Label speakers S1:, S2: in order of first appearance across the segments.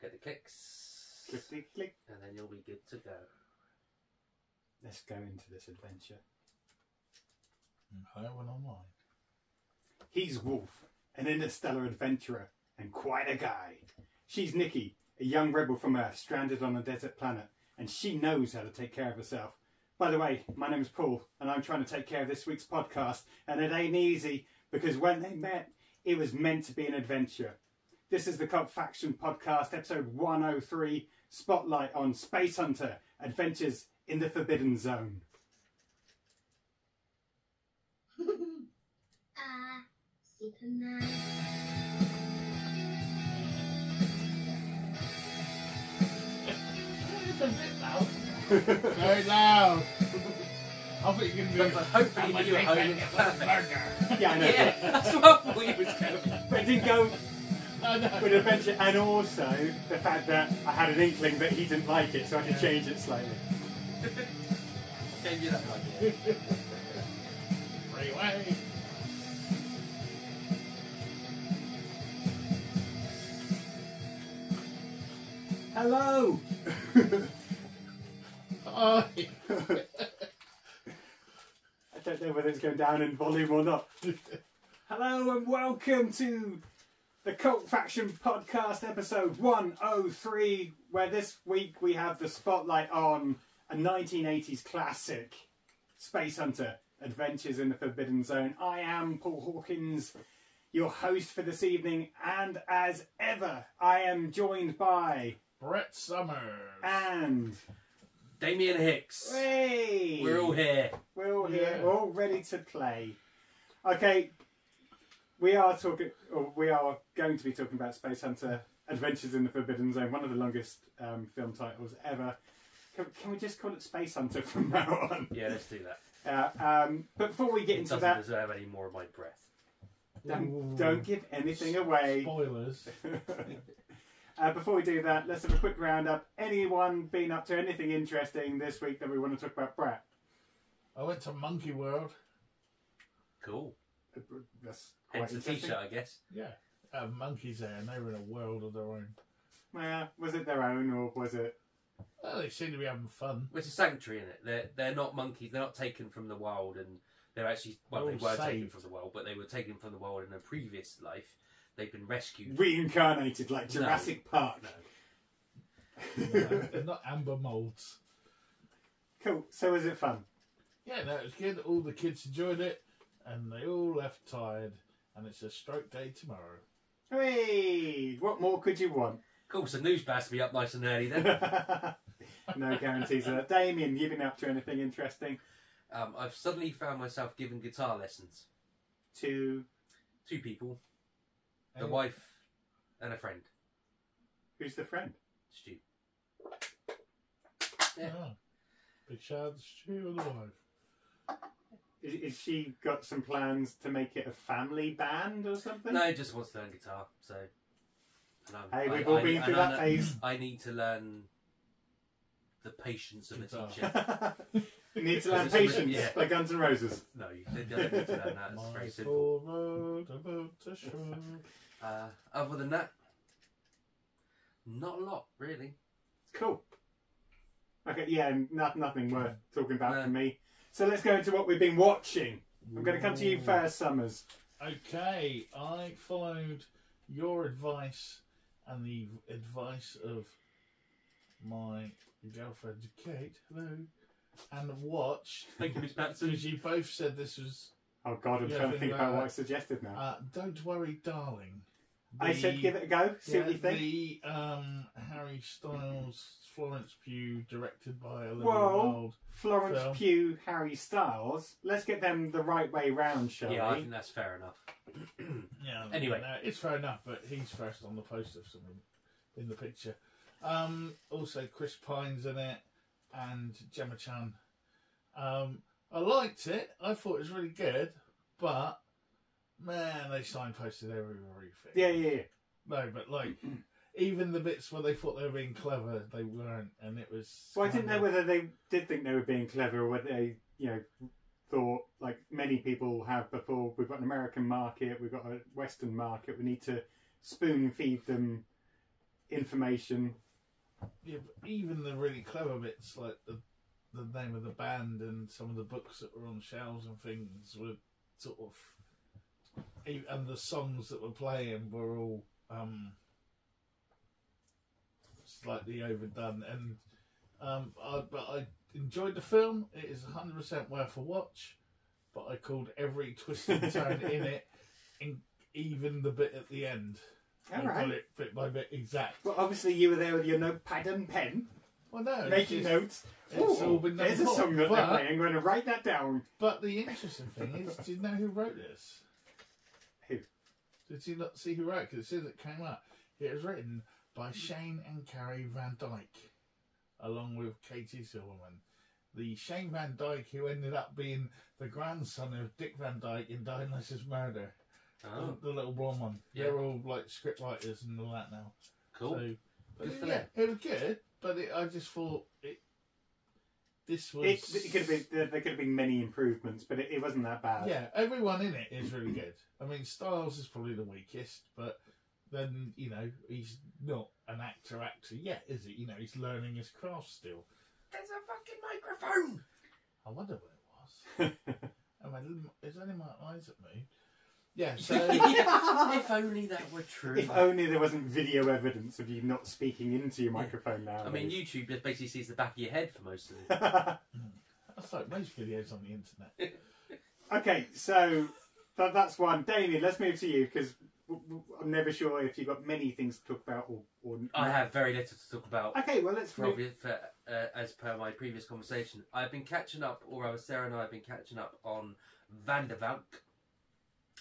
S1: get the clicks,
S2: Click, click, click.
S1: and then you'll be good to go.
S2: Let's go into this adventure.
S3: I went online.
S2: He's Wolf, an interstellar adventurer and quite a guy. She's Nikki, a young rebel from Earth stranded on a desert planet, and she knows how to take care of herself. By the way, my name's Paul, and I'm trying to take care of this week's podcast, and it ain't easy because when they met, it was meant to be an adventure. This is the Cult Faction Podcast, episode 103 Spotlight on Space Hunter Adventures in the Forbidden Zone.
S4: Ah, Superman.
S3: It's a bit loud. Very loud. I thought you were going to
S1: But hopefully when you're home, it's perfect.
S3: Burger.
S2: Yeah, I know.
S1: Yeah, that's what I thought you was going to
S2: But it didn't go
S3: I know.
S2: with adventure, and also the fact that I had an inkling that he didn't like it, so I had to change it slightly.
S1: Gave you that idea.
S3: Freeway.
S2: Hello!
S3: Oh,
S2: I don't know whether it's going down in volume or not. Hello and welcome to the Cult Faction Podcast, episode 103, where this week we have the spotlight on a 1980s classic, Space Hunter Adventures in the Forbidden Zone. I am Paul Hawkins, your host for this evening, and as ever, I am joined by
S3: Brett Summers.
S2: and.
S1: Damien Hicks.
S2: Hey!
S1: We're all here.
S2: We're all here.
S3: Yeah.
S2: We're all ready to play. Okay, we are talking, or we are going to be talking about Space Hunter: Adventures in the Forbidden Zone, one of the longest um, film titles ever. Can, can we just call it Space Hunter from now on?
S1: Yeah, let's do that.
S2: Uh, um, but before we get
S1: It
S2: into
S1: doesn't
S2: that,
S1: deserve any more of my breath.
S2: don't, don't give anything away.
S3: Spoilers.
S2: uh, before we do that, let's have a quick roundup. Anyone been up to anything interesting this week that we want to talk about, Brett?
S3: I went to Monkey World.
S1: Cool.
S2: That's quite
S1: Hence the
S2: interesting.
S1: t-shirt, I guess.
S3: Yeah. Uh, monkeys there, and they were in a world of their own.
S2: Yeah, was it their own or was it?
S3: Well, they seem to be having fun.
S1: It's a sanctuary in it. They're they're not monkeys. They're not taken from the wild, and they're actually well,
S3: They're
S1: they
S3: all
S1: were taken
S3: saved.
S1: from the wild, but they were taken from the wild in a previous life. They've been rescued.
S2: reincarnated like
S1: No.
S2: Jurassic Park.
S1: No.
S3: No, they're not amber molds.
S2: Cool. So was it fun?
S3: Yeah, no, it was good. All the kids enjoyed it, and they all left tired. And it's a stroke day tomorrow.
S2: Hey, what more could you want?
S1: Cool. So news has to be up nice and early then.
S2: no guarantees of that. Damien, you been up to anything interesting?
S1: um, I've suddenly found myself giving guitar lessons.
S2: To
S1: Two people, the
S3: Any-
S1: wife and a friend.
S2: who's the friend?
S1: Stu. Yeah.
S3: Ah, big shout out to Stu and the wife.
S2: Is, is she got some plans to make it a family band or something?
S1: No, just wants to learn guitar. So. and I'm-
S2: Hey, we've all
S1: I-
S2: been
S1: and
S2: through that
S1: know-
S2: phase.
S1: I need to learn the patience of a
S3: Guitar.
S1: teacher.
S2: you need to learn
S1: Because it's-
S2: patience
S1: yeah.
S2: by Guns N' Roses.
S1: No, you don't need to learn that. It's very simple.
S3: poor road about to show.
S1: Uh, other than that, not a lot really.
S2: Cool. Okay, yeah, not, nothing worth talking about
S1: No.
S2: for me. So let's go into what we've been watching. I'm going to come to you first, Summers.
S3: Okay, I followed your advice and the advice of my girlfriend Kate, hello, and watched
S1: Thank you, Miss Patson.
S3: because you both said this was.
S2: Oh God, I'm trying to
S3: think
S2: think about
S3: about
S2: what I suggested now.
S3: Uh, Don't worry, darling.
S2: I said give it a go. See
S3: yeah,
S2: what you think.
S3: The um, Harry Styles, Florence Pugh, directed by Olivia
S2: Whoa.
S3: Wilde.
S2: Florence
S3: Film.
S2: Pugh, Harry Styles. Let's get them the right way round, shall
S1: Yeah, I think that's fair enough.
S3: Yeah.
S1: Anyway.
S3: no, it's fair enough, but he's first on the poster for something in the picture. Um, also, Chris Pine's in it and Gemma Chan. Um, I liked it. I thought it was really good, but man, they signposted everything.
S2: Yeah, yeah, yeah.
S3: No, but like even the bits where they thought they were being clever, they weren't, and it was.
S2: So I didn't know whether they did think they were being clever or whether they, you know, thought like many people have before. We've got an American market, we've got a Western market. We need to spoon feed them information.
S3: Yeah, but even the really clever bits, like the the name of the band and some of the books that were on shelves and things, were sort of, and the songs that were playing were all um, slightly overdone. And um, I, but I enjoyed the film. It is hundred percent worth a watch. But I called every twist and turn in it, in, even the bit at the end. I
S2: All
S3: got it bit by bit exact.
S2: Well, obviously you were there with your notepad and pen,
S3: Well, no,
S2: making
S3: just-
S2: notes.
S3: It's
S2: Ooh,
S3: all been done
S2: there's a song that
S3: but-
S2: they're playing. I'm going to write that down.
S3: But the interesting thing is, do you know who wrote this? Did you not see who wrote? Because it says it came up. It was written by Shane and Carey Van Dyke, along with Katie Silberman. The Shane Van Dyke who ended up being the grandson of Dick Van Dyke in Diagnosis Murder,
S1: Oh,
S3: the, the little blonde one.
S1: Yeah.
S3: They're all like script writers and all that now.
S1: cool.
S3: So, but yeah, it was good. But it, I just thought. This was.
S2: It, it could have been there, there could have been many improvements, but it, it wasn't that bad.
S3: Yeah, everyone in it is really good. I mean, Styles is probably the weakest, but then you know he's not an actor actor yet, is he? You know, he's learning his craft still.
S1: There's a fucking microphone.
S3: I wonder what it was. My little, it's only my eyes that move. Yeah, so
S1: if only that were true.
S2: if only there wasn't video evidence of you not speaking into your microphone now.
S1: I mean, YouTube just basically sees the back of your head for most of it.
S3: that's like most videos on the internet.
S2: okay, so that, that's one. Damien, let's move to you because I'm never sure if you've got many things to talk about or. or
S1: I have very little to talk about.
S2: Okay, well let's
S1: For
S2: move.
S1: for, uh, as per my previous conversation, I've been catching up, or rather, Sarah and I have been catching up on Van der Valk,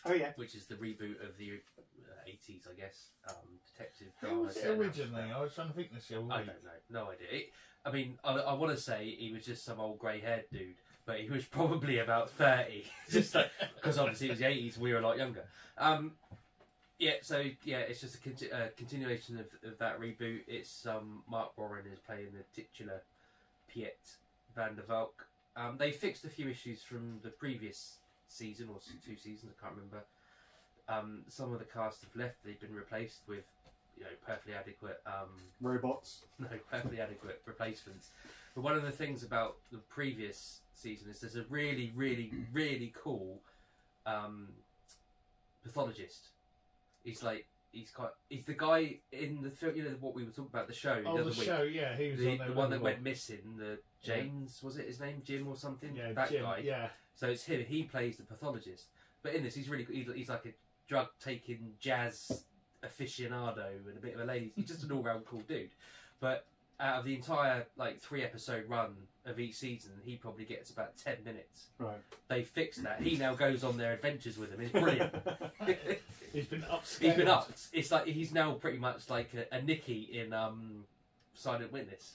S2: Oh yeah,
S1: which is the reboot of the uh, 80s, I guess, um, detective
S3: Who
S1: drama.
S3: was it originally?
S1: Amsterdam.
S3: I was trying to think this the other
S1: I don't know, no idea. It, I mean, I, I want to say he was just some old grey-haired dude, but he was probably about 30, just like because obviously it was the 80s, we were a lot younger. Um, yeah, so yeah, it's just a conti- uh, continuation of, of that reboot. It's um, Marc Warren is playing the titular Piet van der Valk. Um, they fixed a few issues from the previous season or two seasons, I can't remember. Um, some of the cast have left; they've been replaced with, you know, perfectly adequate um,
S2: robots.
S1: no, perfectly adequate replacements. But one of the things about the previous season is there's a really, really, really cool um, pathologist. He's like he's quite he's the guy in the film. You know what we were talking about the show
S3: Oh,
S1: the
S3: the
S1: week.
S3: show, yeah, he was
S1: The,
S3: on
S1: the one that went missing, the James was it his name, Jim or something?
S3: Yeah,
S1: that
S3: Jim,
S1: guy.
S3: yeah.
S1: So it's him. He plays the pathologist. But in this, he's really he's, he's like a drug taking jazz aficionado and a bit of a lady. He's just an all round cool dude. But out of the entire like three episode run of each season, he probably gets about ten minutes.
S2: Right.
S1: They fixed that. He now goes on their adventures with them. It's brilliant.
S3: He's been upscaled.
S1: he's been up. It's like he's now pretty much like a, a Nicky in um, Silent Witness.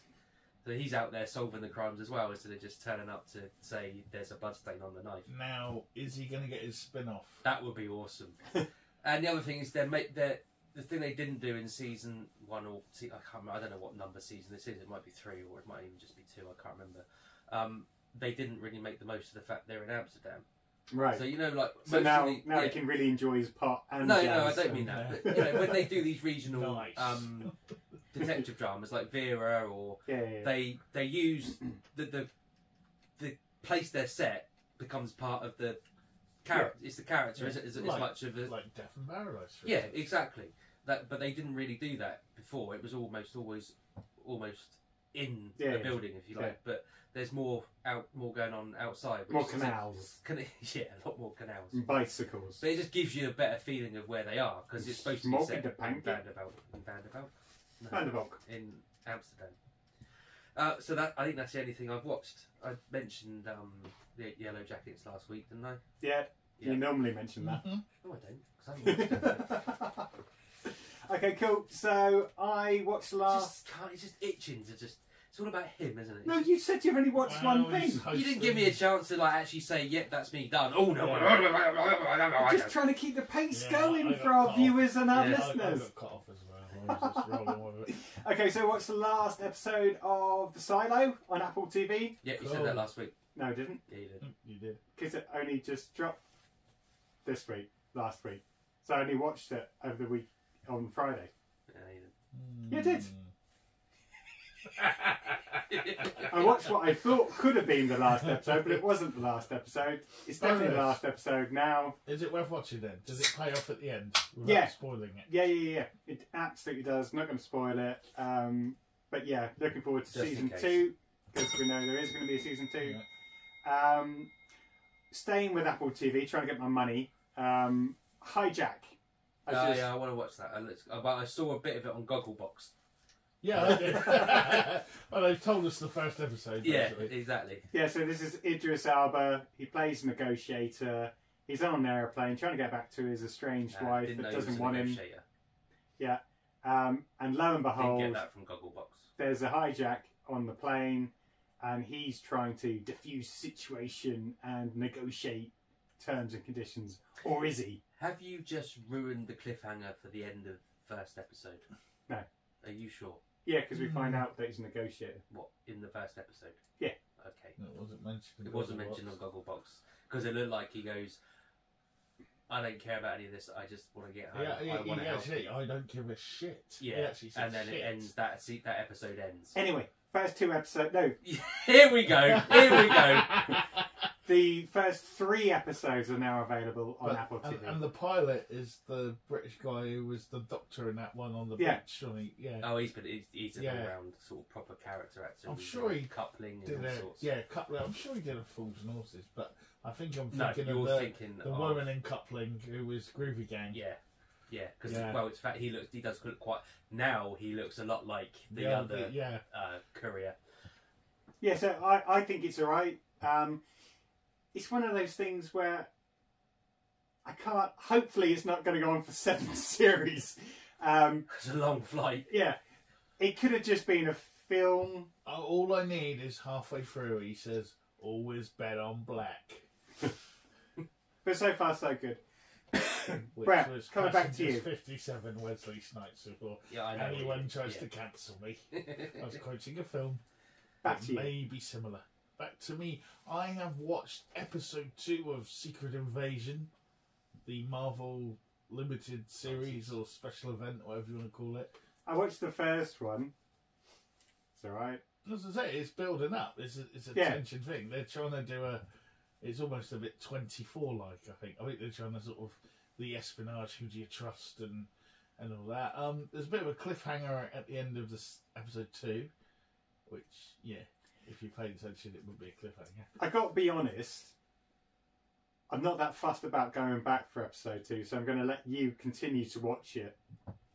S1: So he's out there solving the crimes as well, instead of just turning up to say there's a bloodstain on the knife.
S3: Now, is he going to get his spin off?
S1: That would be awesome. and the other thing is, they're, make the the thing they didn't do in season one or I can't. Remember, I don't know what number season this is. It might be three or it might even just be two. I can't remember. Um, they didn't really make the most of the fact they're in Amsterdam.
S2: Right.
S1: So you know, like
S2: So now,
S1: the,
S2: now
S1: yeah.
S2: he can really enjoy his pot and
S1: No, no, I don't
S2: and-
S1: mean that.
S3: Yeah.
S1: But you know, when they do these regional
S3: Nice.
S1: um, detective dramas like Vera or
S2: Yeah, yeah, yeah.
S1: they they use the the the place they're set becomes part of the character. It's the character,
S3: Yeah.
S1: isn't as, as
S3: Like-
S1: much of a
S3: Like Death and Paradise. for
S1: yeah,
S3: instance.
S1: exactly. That, but they didn't really do that before. It was almost always almost in
S2: Yeah,
S1: the
S2: yeah.
S1: building, if you like.
S2: Yeah.
S1: But there's more out, more going on outside.
S2: More canals
S1: Can, yeah, a lot more canals.
S2: and bicycles.
S1: But it just gives you a better feeling of where they are because it's supposed to be
S2: Smoking
S1: set in
S2: pancake.
S1: Vanderbilt, in Vanderbilt, No,
S2: Van der Valk.
S1: in Amsterdam. Uh, so that I think that's the only thing I've watched. I mentioned um, the Yellow Jackets last week, didn't I?
S2: Yeah,
S1: Yeah.
S2: you normally mention that.
S3: Mhm.
S1: No, I don't. 'cause I haven't watched it.
S2: okay, cool. So I watched last.
S1: just, can't- it's just itching to just. It's all about him, isn't it?
S2: No, you said you've only watched
S3: Well,
S2: one
S3: he's
S2: thing.
S1: You didn't give me a chance to like actually say, "Yep, that's me done." Oh no!
S2: I'm just trying to keep the pace
S3: Yeah,
S2: going
S3: I got
S2: for our
S3: cut
S2: viewers and our
S1: Yeah.
S3: I, I
S2: listeners.
S3: got cut off as well. I was just rolling with it.
S2: Okay, so what's the last episode of The Silo on Apple TV?
S1: Yeah, you said that last week.
S2: No, it didn't,
S1: Yeah, you did.
S3: You did.
S2: because it only just dropped this week, last week. So I only watched it over the week on Friday.
S1: Yeah, you did.
S3: Mm.
S2: You did. I watched what I thought could have been the last episode, but it wasn't the last episode. It's definitely the last episode now.
S3: Is it worth watching then? Does it pay off at the end without
S2: Yeah.
S3: spoiling it?
S2: Yeah, yeah, yeah. It absolutely does. Not going to spoil it. Um, but yeah, looking forward to
S1: Just in
S2: season
S1: case.
S2: two because we know there is going to be a season two.
S3: Yeah.
S2: Um, staying with Apple TV, trying to get my money. Um, hijack. I
S1: Oh,
S2: just-
S1: yeah, I want to watch that. I looked- uh, But I saw a bit of it on Gogglebox.
S3: Yeah, I did. well, they've told us the first episode.
S1: Yeah,
S3: basically.
S1: exactly.
S2: Yeah, so this is Idris Elba. He plays negotiator. He's on an aeroplane trying to get back to his estranged
S1: Uh,
S2: wife that doesn't want him.
S1: Yeah,
S2: Um, and lo and
S1: Didn't
S2: behold,
S1: get that from Gogglebox.
S2: there's a hijack on the plane, and he's trying to defuse situation and negotiate terms and conditions. Or is he?
S1: Have you just ruined the cliffhanger for the end of first episode?
S2: No.
S1: Are you sure?
S2: Yeah, because we find
S3: Hmm.
S2: out that he's a negotiator.
S1: What in the first episode?
S2: Yeah.
S1: Okay.
S3: It wasn't mentioned.
S1: It wasn't
S3: Gogglebox.
S1: mentioned on Gogglebox because it looked like he goes. I don't care about any of this. I just want to get home.
S3: Yeah,
S1: I
S3: yeah,
S1: want to
S3: yeah,
S1: help.
S3: actually, I don't give a shit. He
S1: Yeah,
S3: actually said
S1: and then
S3: shit.
S1: it ends. That see, that episode ends.
S2: Anyway, first two episodes. No,
S1: Here we go. Here we go.
S2: the first three episodes are now available on
S3: But-
S2: Apple TV.
S3: and the pilot is the British guy who was the doctor in that one on the
S2: Yeah.
S3: beach. wasn't he? Yeah.
S1: Oh, he's been he's, he's an
S3: Yeah.
S1: all-round sort of proper character actor.
S3: I'm
S1: He's
S3: sure
S1: like
S3: he
S1: coupling and
S3: did
S1: all
S3: a,
S1: sorts.
S3: yeah, coupling. I'm sure he did a Fools and Horses, but I think I'm
S1: No,
S3: thinking
S1: you're
S3: of the,
S1: thinking
S3: the
S1: of,
S3: woman in coupling who was Groovy Gang.
S1: Yeah, yeah. Because
S3: Yeah.
S1: well, it's fact he looks he does look quite now. He looks a lot like the
S3: Yeah,
S1: other
S3: yeah.
S1: uh, courier.
S2: Yeah, so I, I think it's alright. Um, it's one of those things where I can't. Hopefully, it's not going to go on for seven series. Um,
S1: It's a long flight.
S2: yeah, it could have just been a film.
S3: Uh, All I need is halfway through. He says, "Always bet on black,"
S2: But so far, so good.
S3: which
S2: Brett,
S3: was
S2: coming back to
S3: Passengers
S2: you.
S3: Fifty-seven Wesley Snipes before
S1: Yeah, I know.
S3: anyone tries
S1: yeah.
S3: to cancel me. I was quoting a film.
S2: Back
S3: that
S2: to you.
S3: may be similar. Back to me. I have watched episode two of Secret Invasion, the Marvel limited series or special event, whatever you want to call it.
S2: I watched the first one. It's alright.
S3: As I say, it's building up. It's a, it's a
S2: Yeah.
S3: tension thing. They're trying to do a. It's almost a bit twenty-four like. I think. I think they're trying to sort of the espionage. Who do you trust and and all that. Um, there's a bit of a cliffhanger at the end of this episode two, which yeah, if you paid attention, it would be a cliffhanger.
S2: I got to be honest. I'm not that fussed about going back for episode two, so I'm going to let you continue to watch it,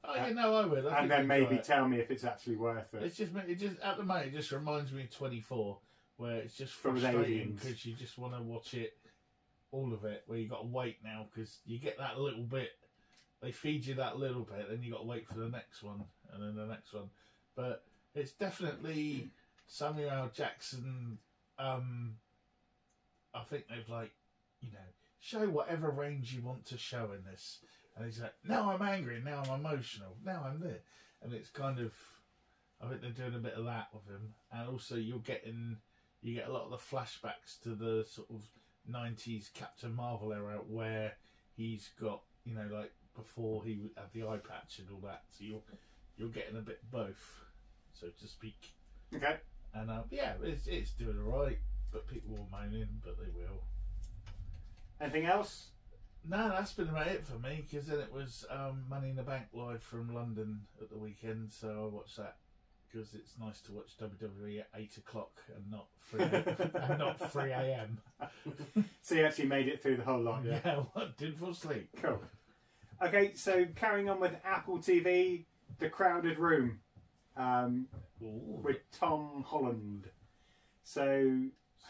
S3: Oh yeah, no, I would. I
S2: and then maybe
S3: it.
S2: tell me if it's actually worth it.
S3: It's just it just at the moment it just reminds me of Twenty Four, where it's just frustrating because you just want to watch it, all of it. Where you got to wait now because you get that little bit. They feed you that little bit, then you got to wait for the next one, and then the next one. But it's definitely Samuel Jackson. Um, I think they've like, you know, show whatever range you want to show in this. And he's like, now I'm angry, now I'm emotional, now I'm there. And it's kind of, I think they're doing a bit of that with him. And also you're getting, you get a lot of the flashbacks to the sort of 90s Captain Marvel era where he's got, you know, like before he had the eye patch and all that. So you're, you're getting a bit both, so to speak.
S2: Okay.
S3: And uh, yeah, it's, it's doing alright, but people will moaning, but they will.
S2: Anything else?
S3: No, that's been about it for me because then it was um, Money in the Bank live from London at the weekend, so I watched that because it's nice to watch WWE at eight o'clock and not three and not three a.m.
S2: So you actually made it through the whole lot, yeah.
S3: Yeah, what didn't fall asleep.
S2: Cool. Okay, so carrying on with Apple TV, The Crowded Room, um, with Tom Holland. So,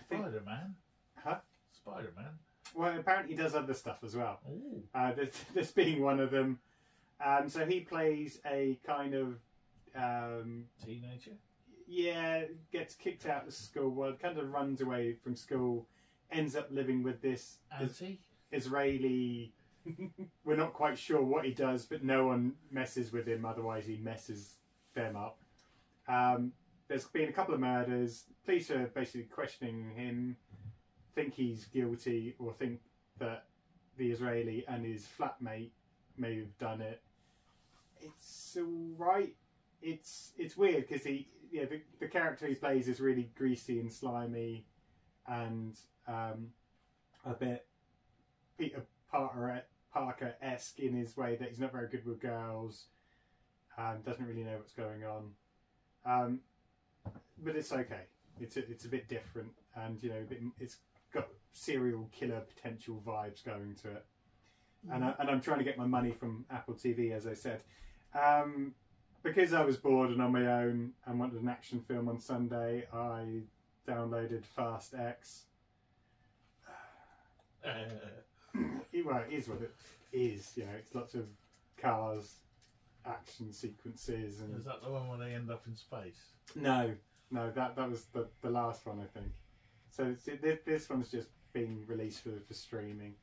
S3: Spider Man.
S2: Huh?
S3: Spider Man.
S2: well, apparently he does other stuff as well. Uh, this, this being one of them. Um, so he plays a kind of, um,
S3: teenager.
S2: yeah, gets kicked out of school, well, kind of runs away from school, ends up living with this is-
S3: Auntie.
S2: Israeli. We're not quite sure what he does, but no one messes with him. Otherwise, he messes them up. Um, there's been a couple of murders. Police are basically questioning him, think he's guilty, or think that the Israeli and his flatmate may have done it. It's all right. it's it's weird because he yeah the, the character he plays is really greasy and slimy, and um, a bit Peter Parker Parker esque in his way that he's not very good with girls, um, doesn't really know what's going on, um, but it's okay. It's a, it's a bit different, and you know, it's got serial killer potential vibes going to it. And, I, and I'm trying to get my money from Apple TV, as I said. Um, because I was bored and on my own and wanted an action film on Sunday, I downloaded Fast X.
S3: Uh,
S2: well, it is what it is. You know, it's lots of cars, action sequences, and
S3: is that the one where they end up in space?
S2: no, no, that that was the the last one, I think. So it, this one's just being released for for streaming.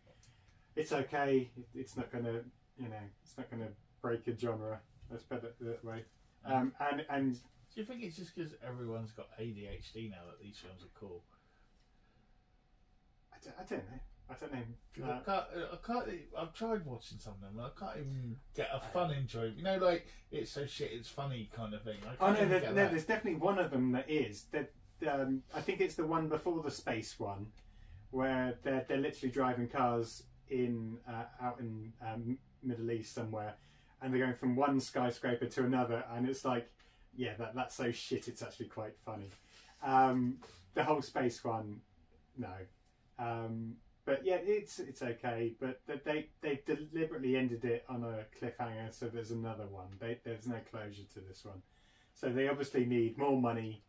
S2: It's okay. It's not gonna, you know, it's not gonna break a genre. Let's put it that way. Um, and and
S3: Do you think it's just because everyone's got ADHD now that these films are cool?
S2: I don't, I don't know. I don't know. Uh,
S3: I can't, I can't. I've tried watching some of them. I can't even get a fun enjoyment. You know, like it's so shit, it's funny kind of thing. I
S2: Oh no,
S3: even
S2: there, no, there's definitely one of them that is. That um, I think it's the one before the space one, where they're they're literally driving cars in uh, out in um, Middle East somewhere, and they're going from one skyscraper to another, and it's like, yeah, that that's so shit. It's actually quite funny. Um, the whole space one, no. Um, but yeah, it's it's okay. But they they deliberately ended it on a cliffhanger, so there's another one. They, there's no closure to this one, so they obviously need more money,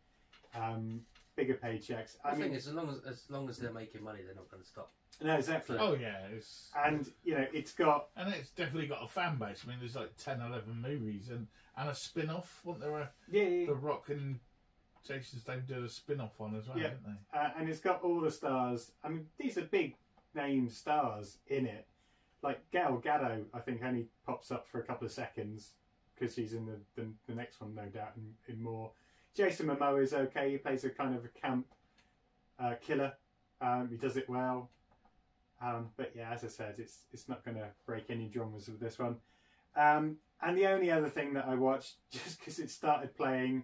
S2: um, bigger paychecks.
S1: I
S2: I
S1: think
S2: mean,
S1: as long as as long as they're making money, they're not going to stop.
S2: no, exactly.
S3: Oh yeah, it's
S2: And you know, it's got
S3: and it's definitely got a fan base. I mean, there's like 10, 11 movies and and a spin off. Wasn't there a
S2: yeah, yeah,
S3: The Rock and Jason Statham did a spin off one as well,
S2: Yeah.
S3: didn't they?
S2: uh, and it's got all the stars. I mean, these are big name stars in it. Like Gal Gadot, I think only pops up for a couple of seconds because he's in the, the, the next one, no doubt, in, in more. Jason Momoa is okay. He plays a kind of a camp uh, killer. Um, he does it well. Um, but yeah, as I said, it's it's not going to break any dramas with this one. Um, and the only other thing that I watched, just because it started playing,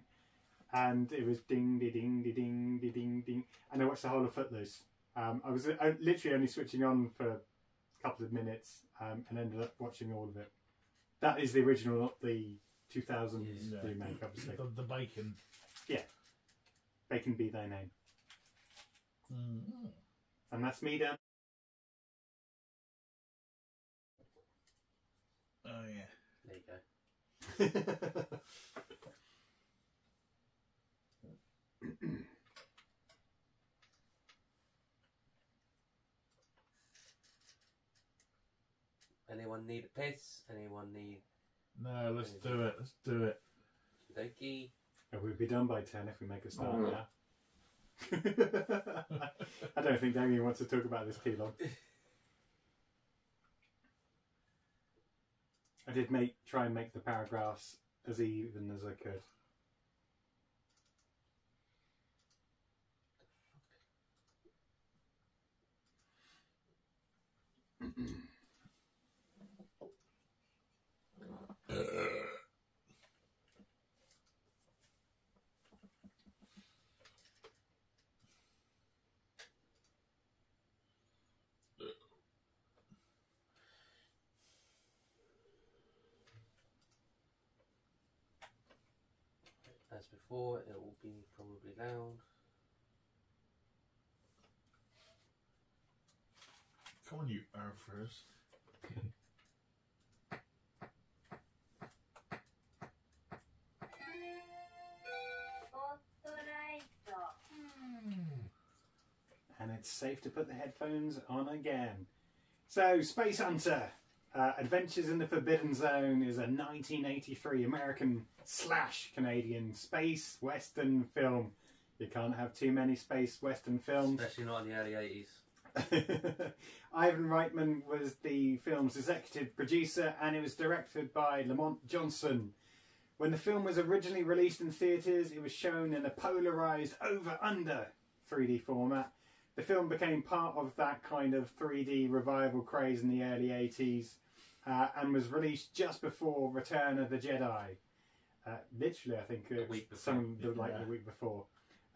S2: and it was ding, ding, ding, ding, ding, ding, ding, and I watched the whole of Footloose. Um, I was literally only switching on for a couple of minutes um, and ended up watching all of it. That is the original, not the 2000s
S3: Yeah.
S2: remake, obviously.
S3: The, the bacon. Yeah.
S2: Bacon be thy name.
S3: Mm.
S2: And that's me done.
S3: Oh yeah.
S1: There you go. Anyone need a piss? Anyone need
S3: No, let's do it. Let's do it.
S1: Doki?
S2: And we'll be done by 10 if we make a start mm.
S3: Oh.
S2: now. I don't think Damien wants to talk about this too long. I did make try and make the paragraphs as even as I could.
S1: As before, it will be probably loud.
S3: Come on, you Arthurs.
S2: And it's safe to put the headphones on again. So, Space Hunter uh, Adventures in the Forbidden Zone is a 1983 American slash Canadian space western film. You can't have too many space western films.
S1: Especially not in the early 80s.
S2: Ivan Reitman was the film's executive producer and it was directed by Lamont Johnson. When the film was originally released in theatres, it was shown in a polarised over under 3D format. The film became part of that kind of 3D revival craze in the early 80s uh, and was released just before Return of the Jedi. Uh, literally, I think
S1: A week before.
S2: some the, like
S3: Yeah.
S2: the week before.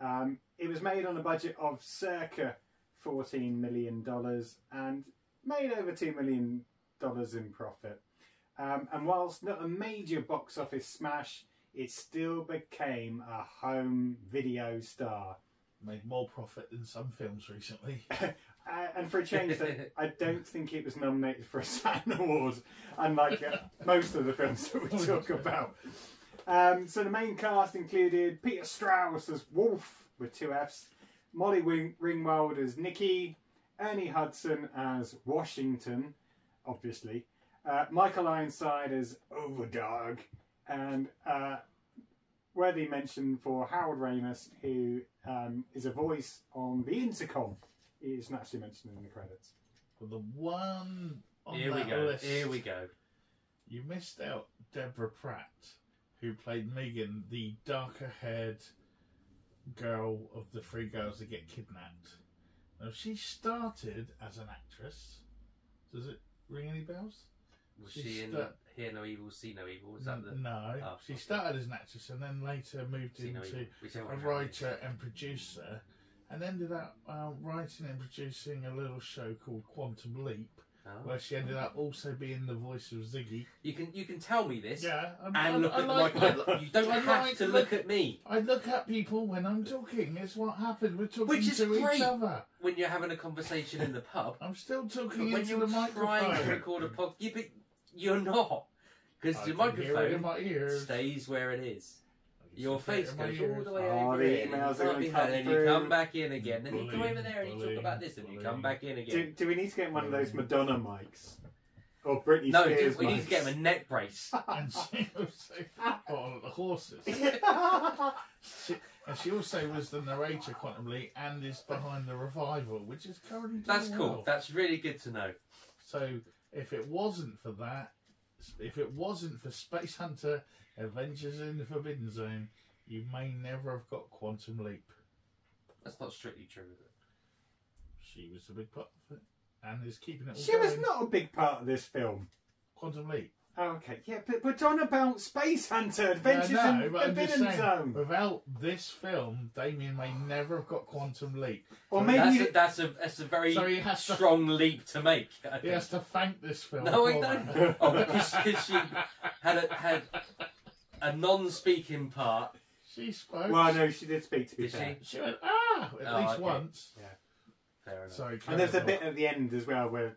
S2: Um, it was made on a budget of circa fourteen million dollars and made over two million dollars in profit. Um, and whilst not a major box office smash, it still became a home video star.
S3: Made more profit than some films recently.
S2: Uh, and for a change, though, I don't think it was nominated for a Saturn Award, unlike uh, most of the films that we talk about. Um, so the main cast included Peter Strauss as Wolf with two Fs, Molly Wing- Ringwald as Nikki, Ernie Hudson as Washington, obviously, uh, Michael Ironside as Overdog, and uh, worthy mention for Howard Ramis, who um, is a voice on the intercom. He isn't actually mentioned in the credits.
S3: But the one on
S1: Here we
S3: that
S1: go.
S3: list,
S1: Here we go.
S3: you missed out Deborah Pratt, who played Megan, the darker-haired girl of the three girls that get kidnapped. Now she started as an actress. Does it ring any bells?
S1: Was
S3: She
S1: she in
S3: sta-
S1: Hear No Evil, See No Evil? Was that the
S3: No,
S1: Oh,
S3: she
S1: okay.
S3: started as an actress and then later moved
S1: See No
S3: into
S1: Evil? Whichever
S3: a
S1: one.
S3: writer and producer, and ended up uh, writing and producing a little show called Quantum Leap,
S1: Oh.
S3: where she ended up also being the voice of Ziggy.
S1: You can you can tell me this
S3: Yeah, I'm,
S1: and
S3: I'm-
S1: look
S3: I
S1: at the
S3: like-
S1: microphone. You don't
S3: I
S1: have
S3: like
S1: to
S3: look-
S1: look at me
S3: I look at people when I'm talking. It's what happens. We're talking
S1: Which is
S3: to
S1: great.
S3: each other.
S1: when you're having a conversation in the pub.
S3: I'm still
S1: But
S3: talking
S1: when
S3: into
S1: you're
S3: the
S1: trying to
S3: microphone.
S1: record a pod, you, but you're not because the
S3: can hear it in
S1: microphone
S3: my
S1: stays where it is.
S3: I can
S1: Your face goes all the way
S2: Oh,
S1: over
S2: the
S1: here. and
S2: emails
S1: you
S2: are
S1: can't
S2: gonna
S1: be
S2: come
S1: heard, and you come back in again, then you go over there and you talk about this, and you come back in again.
S2: Do, do we need to get one of those Madonna mics? Or Britney
S1: no,
S2: Spears
S1: we need to get him a neck brace.
S3: And she also oh, the horses. She, and she also was the narrator Quantum Leap and is behind the revival, which is currently doing
S1: That's cool.
S3: well.
S1: That's really good to know.
S3: So if it wasn't for that, if it wasn't for Space Hunter Adventures in the Forbidden Zone, you may never have got Quantum Leap.
S1: That's not strictly true, is it?
S3: She was a big part of it, and is keeping it. All
S2: she was
S3: going.
S2: not a big part of this film.
S3: Quantum Leap.
S2: Oh, okay, yeah, but, but on about Space Hunter Adventures
S3: Yeah, I know,
S2: in
S3: but I'm just
S2: Forbidden
S3: saying,
S2: Zone.
S3: Without this film, Damien may never have got Quantum Leap.
S2: Or
S3: So
S2: maybe
S1: That's
S2: you-
S1: a, that's a that's a very
S3: So he has to-
S1: strong leap to make. I
S3: He
S1: think.
S3: has to thank this film.
S1: No, I
S3: for
S1: don't.
S3: that.
S1: Oh, because because she had a, had a non-speaking part.
S3: She spoke.
S2: Well, no, she did speak to be
S1: Did
S2: fair.
S1: she?
S3: She went ah at
S1: Oh,
S3: least
S1: okay.
S3: once. Yeah.
S1: Fair enough.
S3: Sorry.
S2: And there's a bit at the end as well where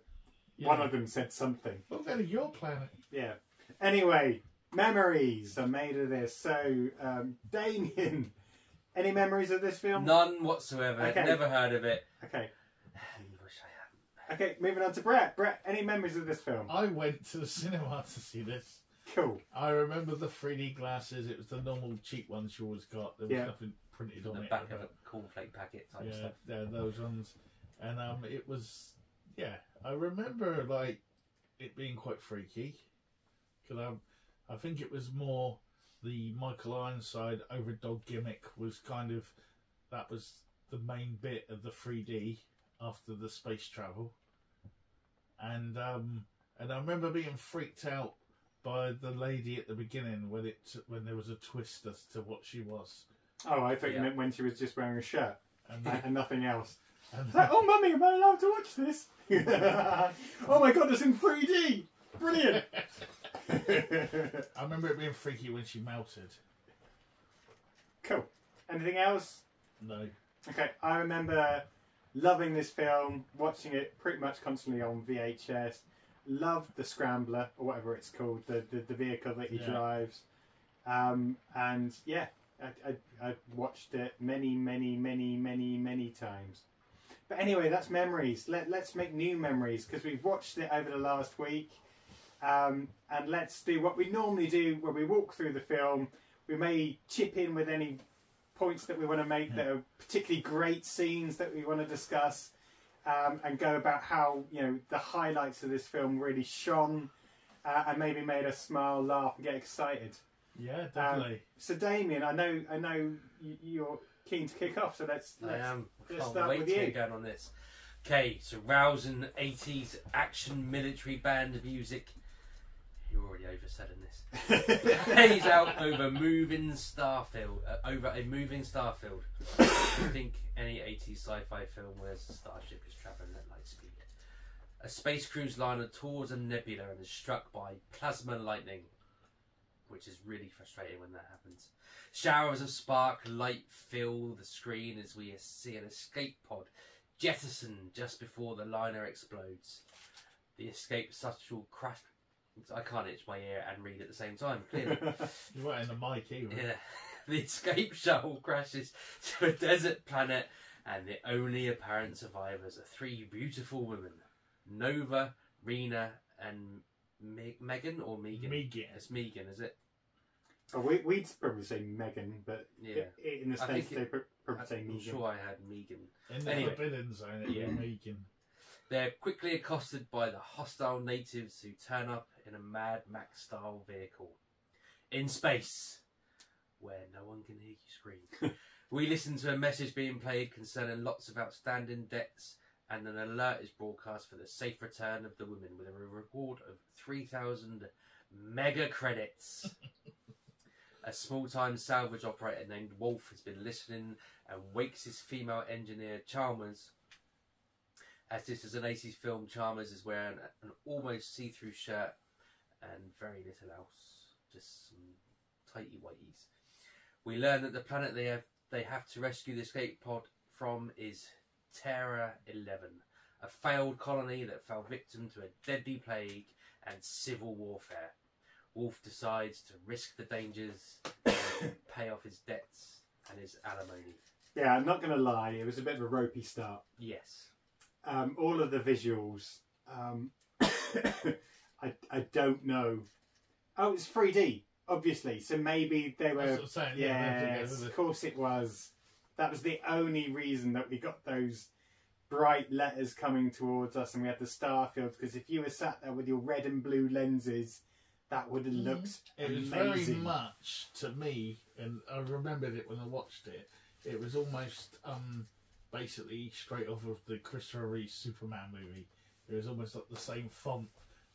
S3: on.
S2: one of them said something.
S3: We'll go to your planet.
S2: Yeah. Anyway, memories are made of this. So, um, Damien, any memories of this film?
S1: None whatsoever.
S2: Okay.
S1: Never heard of it.
S2: Okay.
S1: I wish I
S2: Okay, moving on to Brett. Brett, any memories of this film?
S3: I went to the cinema to see this.
S2: Cool.
S3: I remember the 3D glasses. It was the normal cheap ones you always got. There was
S2: Yeah.
S3: nothing printed
S1: had.
S3: on
S1: The
S3: it.
S1: back of a cornflake packet type
S3: yeah,
S1: stuff.
S3: yeah, those ones. And um, it was, yeah, I remember like it being quite freaky. Cause I, I think it was more the Michael Ironside overdog gimmick was kind of that was the main bit of the 3D after the space travel. And um, and I remember being freaked out by the lady at the beginning when it when there was a twist as to what she was.
S2: Oh, I thought you meant when she was just wearing a shirt
S3: And,
S2: and, and nothing else.
S3: and
S2: It's like, oh, mummy, am I allowed to watch this? oh my god, it's in 3D! Brilliant!
S3: I remember it being freaky when she melted.
S2: cool. Anything else?
S3: No.
S2: Okay, I remember loving this film, watching it pretty much constantly on VHS. Loved the Scrambler, or whatever it's called, the, the, the vehicle that he
S3: Yeah.
S2: drives. Um, and yeah, I, I, I watched it many, many, many, many, many times. But anyway, that's memories. Let, let's make new memories because we've watched it over the last week. Um, and let's do what we normally do when we walk through the film. We may chip in with any points that we want to make that are particularly great scenes that we want to discuss, um, and go about how you know the highlights of this film really shone uh, and maybe made us smile, laugh, and get excited.
S3: Yeah, definitely.
S2: So, Damien, I know, I know you- you're keen to kick off. So let's.
S1: I
S2: let's
S1: am.
S2: let's
S1: Can't
S2: start
S1: wait
S2: with
S1: to
S2: you.
S1: get going on this. Okay, so rousing 80s action military band music. You're already overselling this. Pays out over moving starfield, uh, over a moving starfield. I think any 80s sci-fi film where a starship is travelling at light speed. A space cruise liner tours a nebula and is struck by plasma lightning, which is really frustrating when that happens. Showers of spark light fill the screen as we see an escape pod jettison just before the liner explodes. The escape shuttle crash. I can't itch my ear and read at the same time. Clearly,
S3: You weren't in the mic either.
S1: yeah. The escape shuttle crashes to a desert planet, and the only apparent survivors are three beautiful women: Nova, Rena, and Me- Megan or Megan.
S3: Megan.
S1: It's Megan, is it?
S2: oh, we, we'd probably say Megan, but
S1: Yeah.
S2: i- i- in the
S1: I
S2: States
S1: think
S2: they
S1: it-
S2: pr- probably say
S1: I'm
S2: Megan.
S1: sure I had Megan.
S3: In the
S1: Anyway.
S3: forbidden zone, it
S1: Yeah.
S3: was Megan.
S1: They're quickly accosted by the hostile natives who turn up in a Mad Max style vehicle. In space, where no one can hear you scream. we listen to a message being played concerning lots of outstanding debts, and an alert is broadcast for the safe return of the women with a reward of 3,000 mega credits. a small time salvage operator named Wolf has been listening and wakes his female engineer Chalmers as this is an 80s film, Chalmers is wearing an almost see through shirt and very little else. Just some tighty whities. We learn that the planet they have they have to rescue the escape pod from is Terra 11, a failed colony that fell victim to a deadly plague and civil warfare. Wolf decides to risk the dangers pay off his debts and his alimony.
S2: Yeah, I'm not going to lie, it was a bit of a ropey start.
S1: Yes.
S2: Um, all of the visuals, um, I, I don't know. Oh, it's 3D, obviously, so maybe they
S3: That's
S2: were.
S3: what I'm saying. Yeah, they
S2: Yes,
S3: together.
S2: of course it was. That was the only reason that we got those bright letters coming towards us and we had the star fields because if you were sat there with your red and blue lenses, that would have looked
S3: It was
S2: amazing.
S3: very much to me, and I remembered it when I watched it. It was almost um, basically straight off of the Christopher Reeve Superman movie. It was almost like the same font,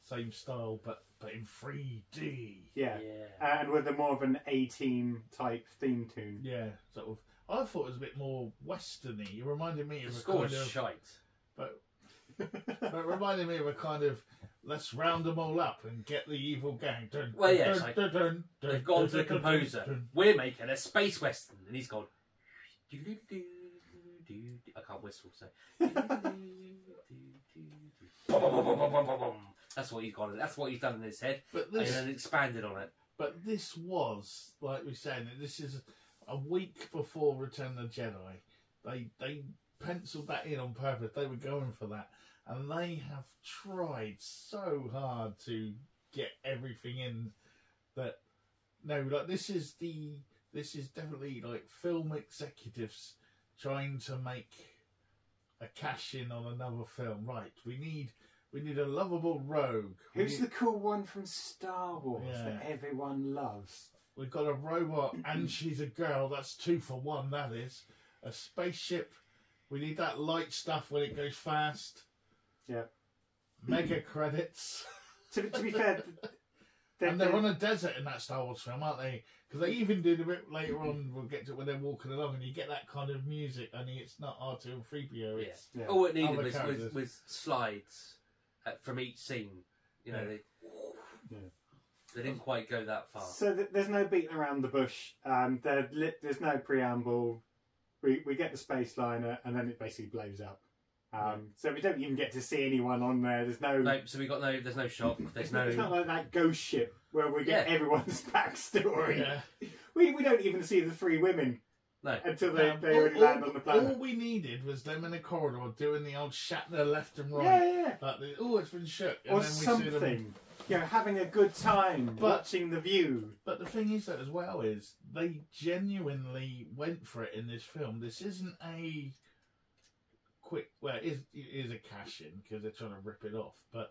S3: same style, but but in 3D.
S2: Yeah.
S1: Yeah.
S2: And with a more of an A team type theme tune.
S3: Yeah, sort of. I thought it was a bit more westerny. It reminded me
S1: The
S3: of a
S1: score
S3: kind of,
S1: shite.
S3: but but it reminded me of a kind of let's round them all up and get the evil gang. Dun,
S1: Well,
S3: dun,
S1: yes,
S3: dun,
S1: like,
S3: dun, dun, dun,
S1: They've gone
S3: dun,
S1: to the
S3: dun, dun,
S1: composer.
S3: dun.
S1: We're making a space western, and he's gone. I can't whistle, so. That's what he's got. That's what he's done in his head,
S3: But
S1: and then expanded on it.
S3: but this was like we said. This is a week before Return of the Jedi. They they penciled that in on purpose. They were going for that, and they have tried so hard to get everything in. That no, like this is the this is definitely like film executives trying to make a cash in on another film. Right, we need we need a lovable rogue. We
S2: Who's
S3: need-
S2: the cool one from Star Wars that everyone loves?
S3: We've got a robot and she's a girl. That's two for one, that is. A spaceship. We need that light stuff when it goes fast.
S2: Yeah.
S3: Mega credits.
S2: To, to be fair, they're,
S3: and they're on a desert in that Star Wars film, aren't they? Because they even do a bit later on, we'll get to when they're walking along and you get that kind of music, only it's not R2 and 3PO. It's,
S2: Yeah.
S1: All it needed
S3: Other
S1: was, was, was slides uh, from each scene. You know,
S3: Yeah.
S1: they,
S2: Yeah.
S1: they didn't quite go that far.
S2: So th- there's no beating around the bush. Um, li- there's no preamble. We we get the space liner and then it basically blows up. Um, so we don't even get to see anyone on there. There's no.
S1: No, so we got no. There's no shock. There's
S2: no. it's not
S1: no.
S2: like that ghost ship where we get
S1: Yeah.
S2: everyone's backstory.
S3: yeah.
S2: We, we don't even see the three women
S1: No.
S2: until they,
S3: Um,
S2: they
S3: all,
S2: already land on the planet.
S3: all we needed was them in the corridor doing the old Shatner left and right.
S2: Yeah, yeah, yeah.
S3: Like, the, oh, it's been shook. And
S2: Or
S3: then we see them
S2: something. You know, having a good time
S3: But-
S2: watching the view.
S3: But the thing is that as well is they genuinely went for it in this film. This isn't a quick. Well, it is, it is a cash in because they're trying to rip it off. But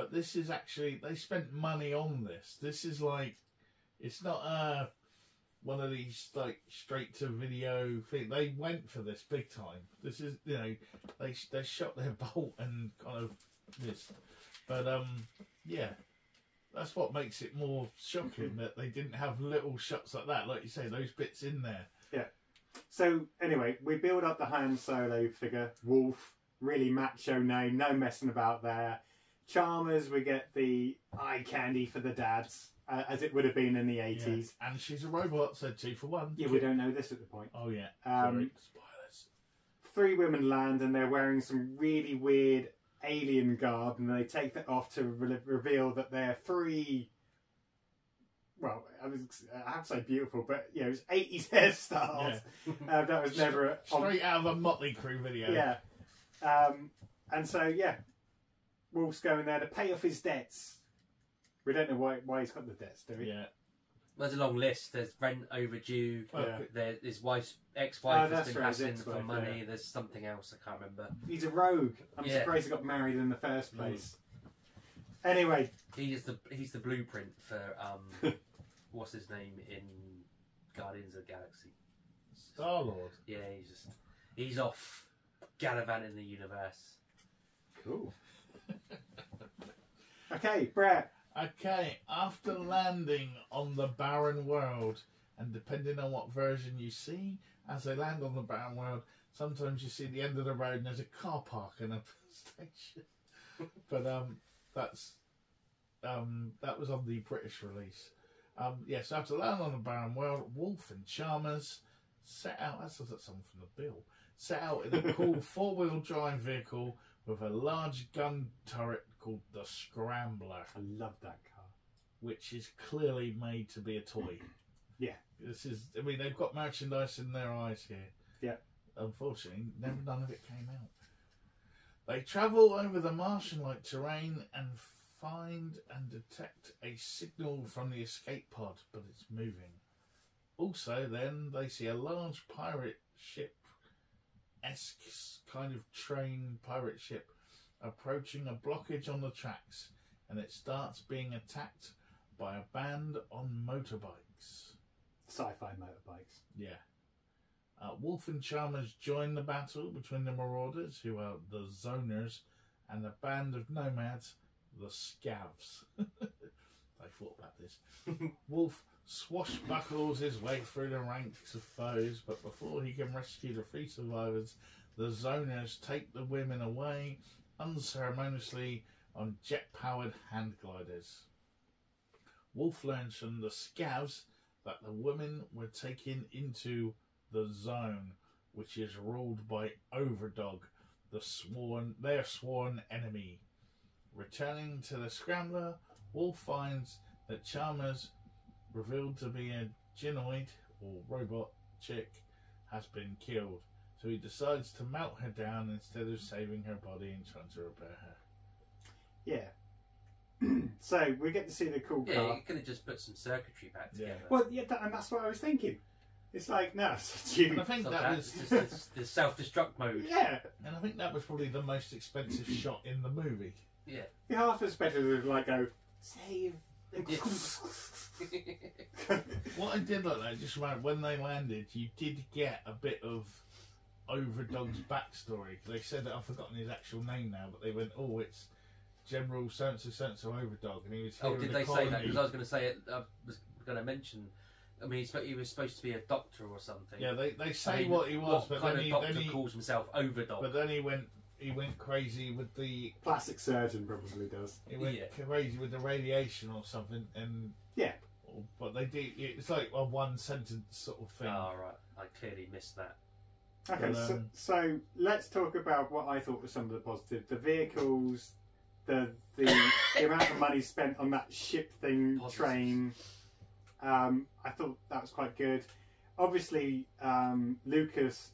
S3: but this is actually they spent money on this. This is like it's not a one of these like straight to video thing. They went for this big time. This is you know they they shot their bolt and kind of this. But um yeah, That's what makes it more shocking that they didn't have little shots like that, like you say, those bits in there. Yeah.
S2: So anyway, we build up the Han Solo figure, Wolf, really macho name, no messing about there. Chalmers, we get the eye candy for the dads, uh, as it would have been in the
S3: Yeah.
S2: eighties.
S3: And she's a robot, so two for one.
S2: Yeah. we don't know this at the point.
S3: Oh yeah.
S2: Um,
S3: Sorry. Spoilers.
S2: Three women land, and they're wearing some really weird alien garb, and they take that off to re- reveal that they're three. Well, I was I have to say beautiful, but you know, it's eighties hairstyles. Uh, that was never on
S3: Straight out of a Motley Crue video.
S2: Yeah. Um, and so, yeah, Wolf's going there to pay off his debts. We don't know why, why he's got the debts, do we?
S3: Yeah.
S1: There's a long list. There's rent overdue.
S3: Well,
S2: Yeah.
S1: There, his wife's
S2: Oh,
S1: ex-wife has
S2: that's
S1: been
S2: right, his
S1: for
S2: ex-wife,
S1: money.
S2: yeah.
S1: There's something else I can't remember.
S2: He's a rogue. I'm
S1: Yeah.
S2: surprised he got married in the first
S3: Mm.
S2: place. Anyway,
S1: He is the he's the blueprint for um, what's his name in Guardians of the Galaxy.
S3: Star Lord.
S1: Yeah, he's just he's off gallivanting the universe.
S2: cool. Okay, Brett.
S3: Okay, after landing on the barren world, and depending on what version you see, as they land on the barren world, sometimes you see the end of the road and there's a car park and a station. but um, that's um, that was on the British release. Um, yes, after landing on the barren world, Wolf and Chalmers set out. That's that's something from the bill. Set out in a cool four-wheel drive vehicle with a large gun turret called the Scrambler
S2: I love that car.
S3: which is clearly made to be a toy.
S2: Yeah.
S3: This is, I mean, they've got merchandise in their eyes here.
S2: Yeah.
S3: Unfortunately, never none of it came out. They travel over the Martian like terrain and find and detect a signal from the escape pod, but it's moving. Also, then they see a large pirate ship esque kind of train pirate ship approaching a blockage on the tracks and it starts being attacked by a band on motorbikes.
S2: Sci-fi motorbikes.
S3: Yeah. Uh, Wolf and Chalmers join the battle between the Marauders, who are the Zoners, and the band of nomads, the Scavs. I thought about this. Wolf swashbuckles his way through the ranks of foes, but before he can rescue the three survivors, the Zoners take the women away unceremoniously on jet powered hand gliders. Wolf learns from the Scavs that the women were taken into the zone, which is ruled by Overdog, the sworn their sworn enemy. Returning to the Scrambler, Wolf finds that Chalmers, revealed to be a gynoid or robot chick, has been killed. So he decides to melt her down instead of saving her body and trying to repair her.
S2: Yeah. so we get to see the cool
S1: Yeah,
S2: car.
S1: you could have just put some circuitry back together.
S3: Yeah.
S1: together.
S2: Well, yeah, that, and that's what I was thinking. It's like, no, it's you.
S3: And I think
S1: So
S3: that
S1: that's
S3: was
S1: just the, the self-destruct mode.
S2: Yeah,
S3: and I think that was probably the most expensive shot in the movie.
S1: Yeah.
S2: be half as better to like go save.
S3: What I did like that, just remember when they landed, you did get a bit of Overdog's backstory. They said that I've forgotten his actual name now, but they went, "Oh, it's General so so Overdog," and he was
S1: Oh, did
S3: the
S1: they say that? Because I was going to say it. I was going to mention. I mean, he he was supposed to be a doctor or something.
S3: Yeah, they, they say
S1: I mean,
S3: what he was,
S1: what
S3: but
S1: kind
S3: then
S1: of
S3: he,
S1: doctor
S3: then he
S1: calls himself Overdog?
S3: but then he went he went crazy with the
S2: Plastic surgeon probably does.
S3: he went
S1: Yeah.
S3: crazy with the radiation or something, and
S2: Yeah.
S3: But they do. It's like a one sentence sort of thing.
S1: Oh, right. I clearly missed that.
S2: Okay,
S3: But,
S2: so,
S3: um,
S2: so let's talk about what I thought was some of the positive. The vehicles, the the, the amount of money spent on that ship thing
S1: Positives.
S2: train. Um, I thought that was quite good. Obviously, um, Lucas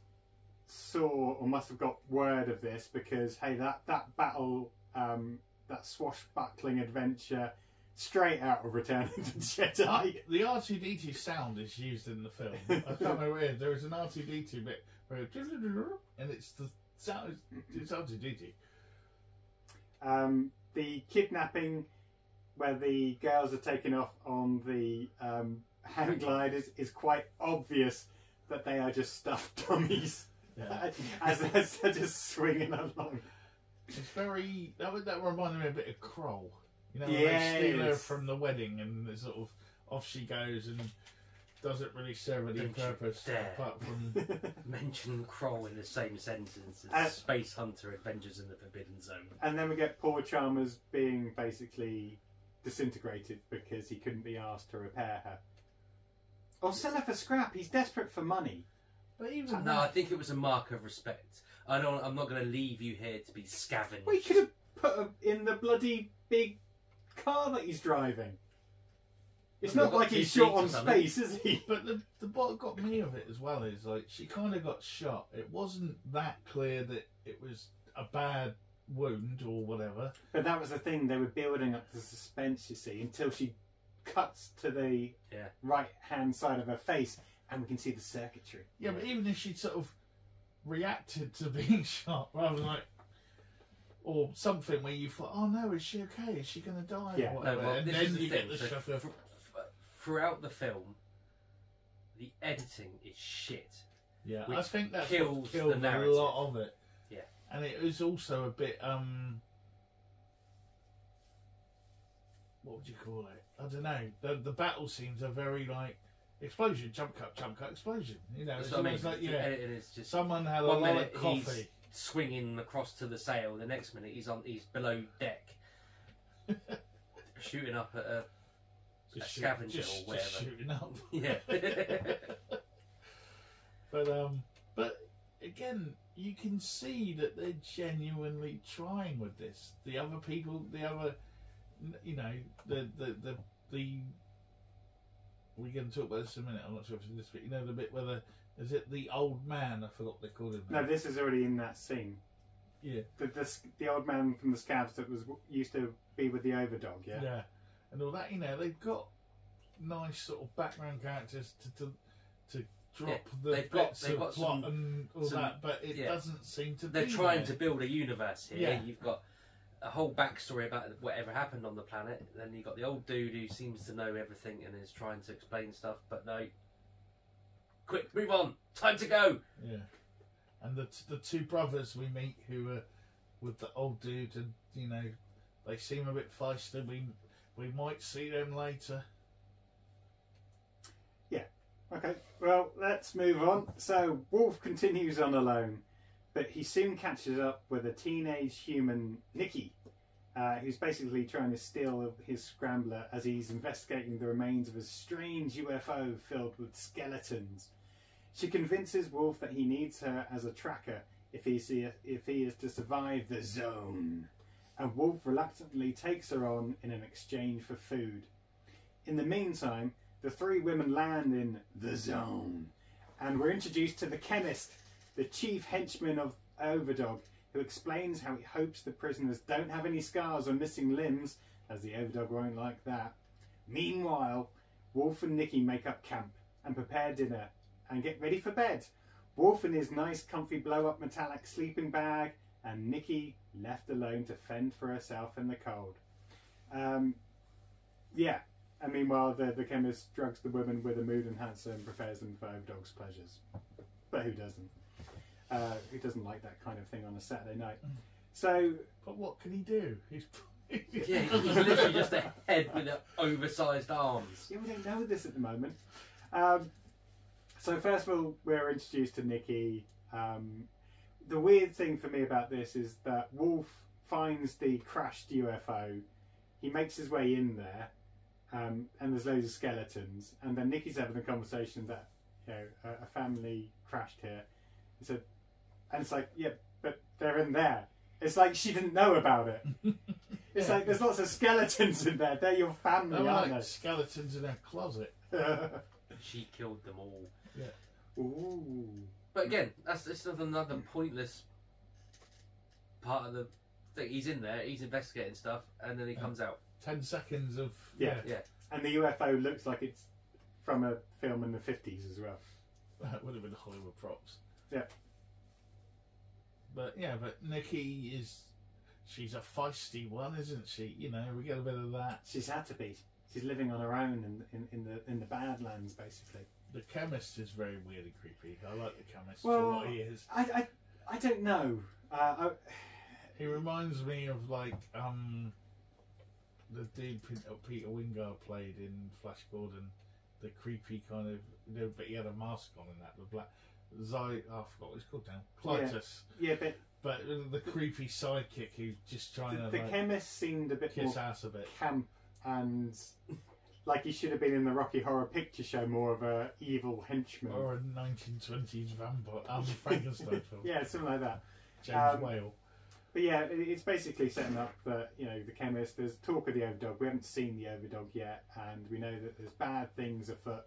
S2: saw or must have got word of this because hey, that that battle, um, that swashbuckling adventure, straight out of Return of the Jedi.
S3: The R2D2 sound is used in the film. I can't remember where. There is an R2D2 bit where it, and it's the sound. It's R2D2.
S2: um, the kidnapping where the girls are taken off on the um, hang gliders is quite obvious that they are just stuffed dummies
S3: Yeah.
S2: as, as they're just swinging along.
S3: It's very. That would that reminded me a bit of Krull You know, when
S2: Yes.
S3: they steal her from the wedding and it's sort of off she goes and doesn't really serve any
S1: Don't
S3: purpose
S1: dare.
S3: apart from
S1: Mention Krull in the same sentence as
S2: Uh,
S1: Space Hunter Adventures in the Forbidden Zone.
S2: and then we get poor Chalmers being basically disintegrated because he couldn't be asked to repair her. Or sell her for scrap. He's desperate for money.
S3: But even
S1: No, I think it was a mark of respect. I don't. I'm not going to leave you here to be scavenged.
S2: We could have put her in the bloody big car that he's driving. It's
S1: Well,
S2: not like he's
S1: two
S2: short on space, is he?
S3: but the the what got me of it as well is like she kind of got shot. It wasn't that clear that it was a bad wound or whatever.
S2: But that was the thing, they were building up the suspense, you see, until she cuts to the
S1: Yeah.
S2: right hand side of her face and we can see the circuitry.
S3: Yeah, but even if she'd sort of reacted to being shot rather than like. Or something where you thought, oh no, is she okay? Is she going to die?
S2: Yeah.
S3: or
S1: No,
S3: whatever.
S1: well,
S3: and
S1: this
S3: then
S1: is the
S3: you
S1: thing.
S3: get the
S1: so
S3: shock of,
S1: fr- f- throughout the film, the editing is shit.
S3: Yeah, I think that
S1: kills
S3: what killed
S1: the
S3: a lot of it.
S1: Yeah.
S3: and it was also a bit um, what would you call it? I don't know. The the battle scenes are very like explosion, jump cut, jump cut, explosion. You know, it's almost like yeah,
S1: is just
S3: someone had a
S1: one
S3: lot
S1: minute
S3: of
S1: he's
S3: coffee.
S1: swinging across to the sail. The next minute he's on. He's below deck, shooting up at a. a
S3: shoot-
S1: scavenger
S3: just,
S1: or whatever.
S3: shooting up.
S1: Yeah.
S3: But um, but again, you can see that they're genuinely trying with this. The other people, the other, you know, the the the the. We're going to talk about this in a minute. I'm not sure if it's in this bit. You know the bit where the is it the old man? I forgot they called him. now.
S2: No, this is already in that scene.
S3: yeah,
S2: The, the, the old man from the Scavs that was used to be with the overdog, yeah?
S3: yeah, and all that. You know, they've got nice sort of background characters to to, to drop
S1: Yeah,
S3: the
S1: they've got-
S3: bits
S1: they've
S3: of
S1: got
S3: plot
S1: some-
S3: and all
S1: some-
S3: that, but it
S1: yeah.
S3: doesn't seem to.
S1: They're
S3: be
S1: trying
S3: there.
S1: to build a universe here.
S3: Yeah.
S1: You've got a whole backstory about whatever happened on the planet. Then you've got the old dude who seems to know everything and is trying to explain stuff, but no. Quick, move on. Time to go.
S3: Yeah, and the the two brothers we meet who are with the old dude, and you know, they seem a bit feisty. We we might see them later. Yeah.
S2: Okay, well, let's move on. So, Wolf continues on alone, but he soon catches up with a teenage human, Nikki, uh, who's basically trying to steal his scrambler as he's investigating the remains of a strange UFO filled with skeletons. She convinces Wolf that he needs her as a tracker if he, see, if he is to survive the zone, and Wolf reluctantly takes her on in an exchange for food. In the meantime, the three women land in the zone, and we're introduced to the chemist, the chief henchman of Overdog, who explains how he hopes the prisoners don't have any scars or missing limbs, as the Overdog won't like that. Meanwhile, Wolf and Nicky make up camp and prepare dinner and get ready for bed. Wolf in his nice, comfy, blow up metallic sleeping bag, and Nicky left alone to fend for herself in the cold. Um, yeah, and meanwhile, the, the chemist drugs the women with a mood enhancer and prepares them for Overdog's pleasures. But who doesn't? Uh, who doesn't like that kind of thing on a Saturday night? So,
S3: But what can he do? He's
S1: Yeah, he's literally just a head with oversized arms.
S2: yeah, we don't know this at the moment. Um, so first of all, we're introduced to Nikki. Um, the weird thing for me about this is that Wolf finds the crashed UFO. He makes his way in there, um, and there's loads of skeletons. And then Nikki's having a conversation that you know a, a family crashed here. He said, and it's like, yeah, but they're in there. It's like she didn't know about it. It's
S3: Yeah.
S2: like there's lots of skeletons in there. They're your family,
S3: They're
S2: aren't
S3: like
S2: they?
S3: skeletons in a closet.
S1: She killed them all. Yeah.
S2: Ooh.
S1: But again, that's it's another, another pointless part of the thing. He's in there, he's investigating stuff, and then he comes out.
S3: Ten seconds of
S2: Yeah.
S1: Yeah.
S2: And the UFO looks like it's from a film in the 50s as well.
S3: That would have been Hollywood props.
S2: Yeah.
S3: But yeah, but Nikki is she's a feisty one, isn't she? You know, we get a bit of that.
S2: She's had to be. She's living on her own in, in, in the in the Badlands, basically.
S3: The chemist is very weird and creepy. I like the chemist
S2: Well-
S3: for what he is.
S2: I, I, I don't know. Uh, I,
S3: He reminds me of like um the dude Peter, Peter Wyngarde played in Flash Gordon, the creepy kind of, you know, but he had a mask on in that, the black. Zy, oh, I forgot what he's called now. Klytus.
S2: Yeah, but
S3: But the creepy sidekick who's just trying
S2: the,
S3: to
S2: the
S3: like,
S2: chemist seemed a bit
S3: kiss
S2: more
S3: ass a bit.
S2: camp and like he should have been in the Rocky Horror Picture Show, more of a evil henchman.
S3: Or a 1920s vampire, um, Frankenstein film.
S2: yeah, something like that.
S3: James
S2: Um,
S3: Whale.
S2: But yeah, it's basically setting up that you know the chemist. There's talk of the overdog. We haven't seen the overdog yet, and we know that there's bad things afoot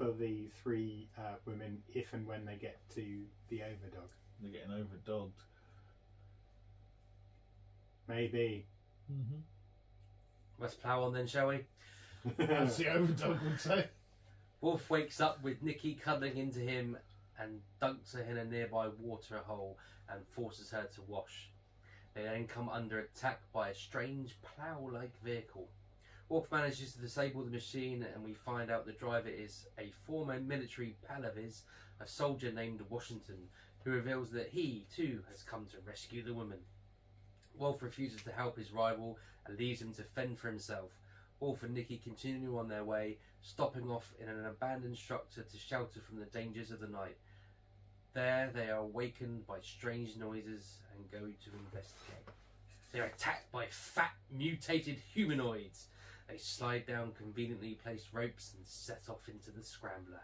S2: for the three uh, women if and when they get to the overdog.
S3: They're getting overdogged.
S2: Maybe.
S3: Mm-hmm.
S1: Let's plough on then, shall we?
S3: As the overdog would say.
S1: Wolf wakes up with Nikki cuddling into him and dunks her in a nearby water hole and forces her to wash. They then come under attack by a strange plough like vehicle. Wolf manages to disable the machine and we find out the driver is a former military palavis, a soldier named Washington, who reveals that he too has come to rescue the woman. Wolf refuses to help his rival and leaves him to fend for himself. Wolf and Nikki continue on their way, stopping off in an abandoned structure to shelter from the dangers of the night. There, they are awakened by strange noises and go to investigate. They are attacked by fat, mutated humanoids. They slide down conveniently placed ropes and set off into the scrambler.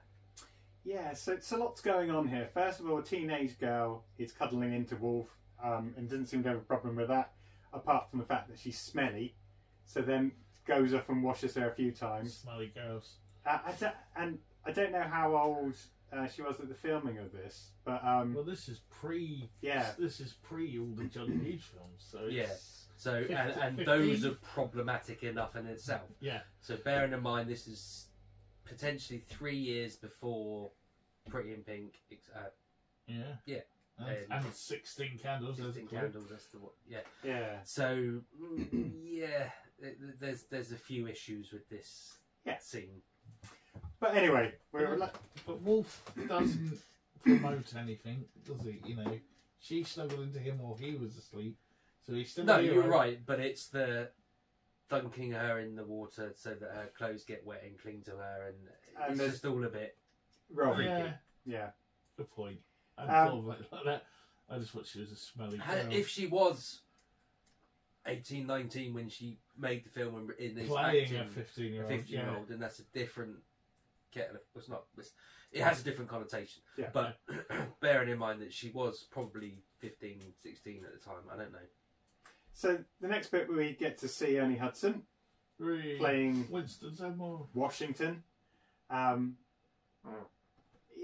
S2: Yeah, so it's a lot's going on here. First of all, a teenage girl is cuddling into Wolf um, and doesn't seem to have a problem with that, apart from the fact that she's smelly. So then goes off and washes her a few times.
S3: Smelly girls.
S2: Uh, I don't, and I don't know how old uh, she was at the filming of this, but um,
S3: Well, this is pre.
S2: Yeah.
S3: This is pre all the Johnny Hughes films. So it's,
S1: Yeah. So, and, and
S3: 15?
S1: those are problematic enough in itself.
S3: Yeah.
S1: So, bearing in mind, this is potentially three years before Pretty in Pink, uh,
S3: Yeah.
S1: Yeah.
S3: And,
S1: Um,
S3: and 16 candles.
S1: 16
S3: clue.
S1: candles. That's the one. Yeah.
S2: yeah,
S1: So, mm, yeah, th- th- there's there's a few issues with this
S2: Yeah.
S1: scene.
S2: but anyway, we're
S3: Yeah. But Wolf doesn't promote anything, does he? You know, she snuggled into him while he was asleep, so he's still.
S1: No, you're right, but it's the dunking her in the water so that her clothes get wet and cling to her, and,
S2: And
S1: it's
S2: there's-
S1: just all a bit.
S2: Rob.
S3: Yeah,
S2: Yeah,
S3: good point. I
S2: Um,
S3: thought of like that. I just thought she was a smelly
S1: Ha-
S3: girl.
S1: If she was 18, 19 when she made the film and in this
S3: playing
S1: acting,
S3: a fifteen-year-old,
S1: 15 year
S3: yeah.
S1: old, then that's a different kettle of. It's not. It's, it has a different connotation.
S2: Yeah.
S1: But bearing in mind that she was probably 15, 16 at the time, I don't know.
S2: So the next bit we get to see Ernie Hudson
S3: Really?
S2: playing
S3: Winston Zeddemore.
S2: Washington um,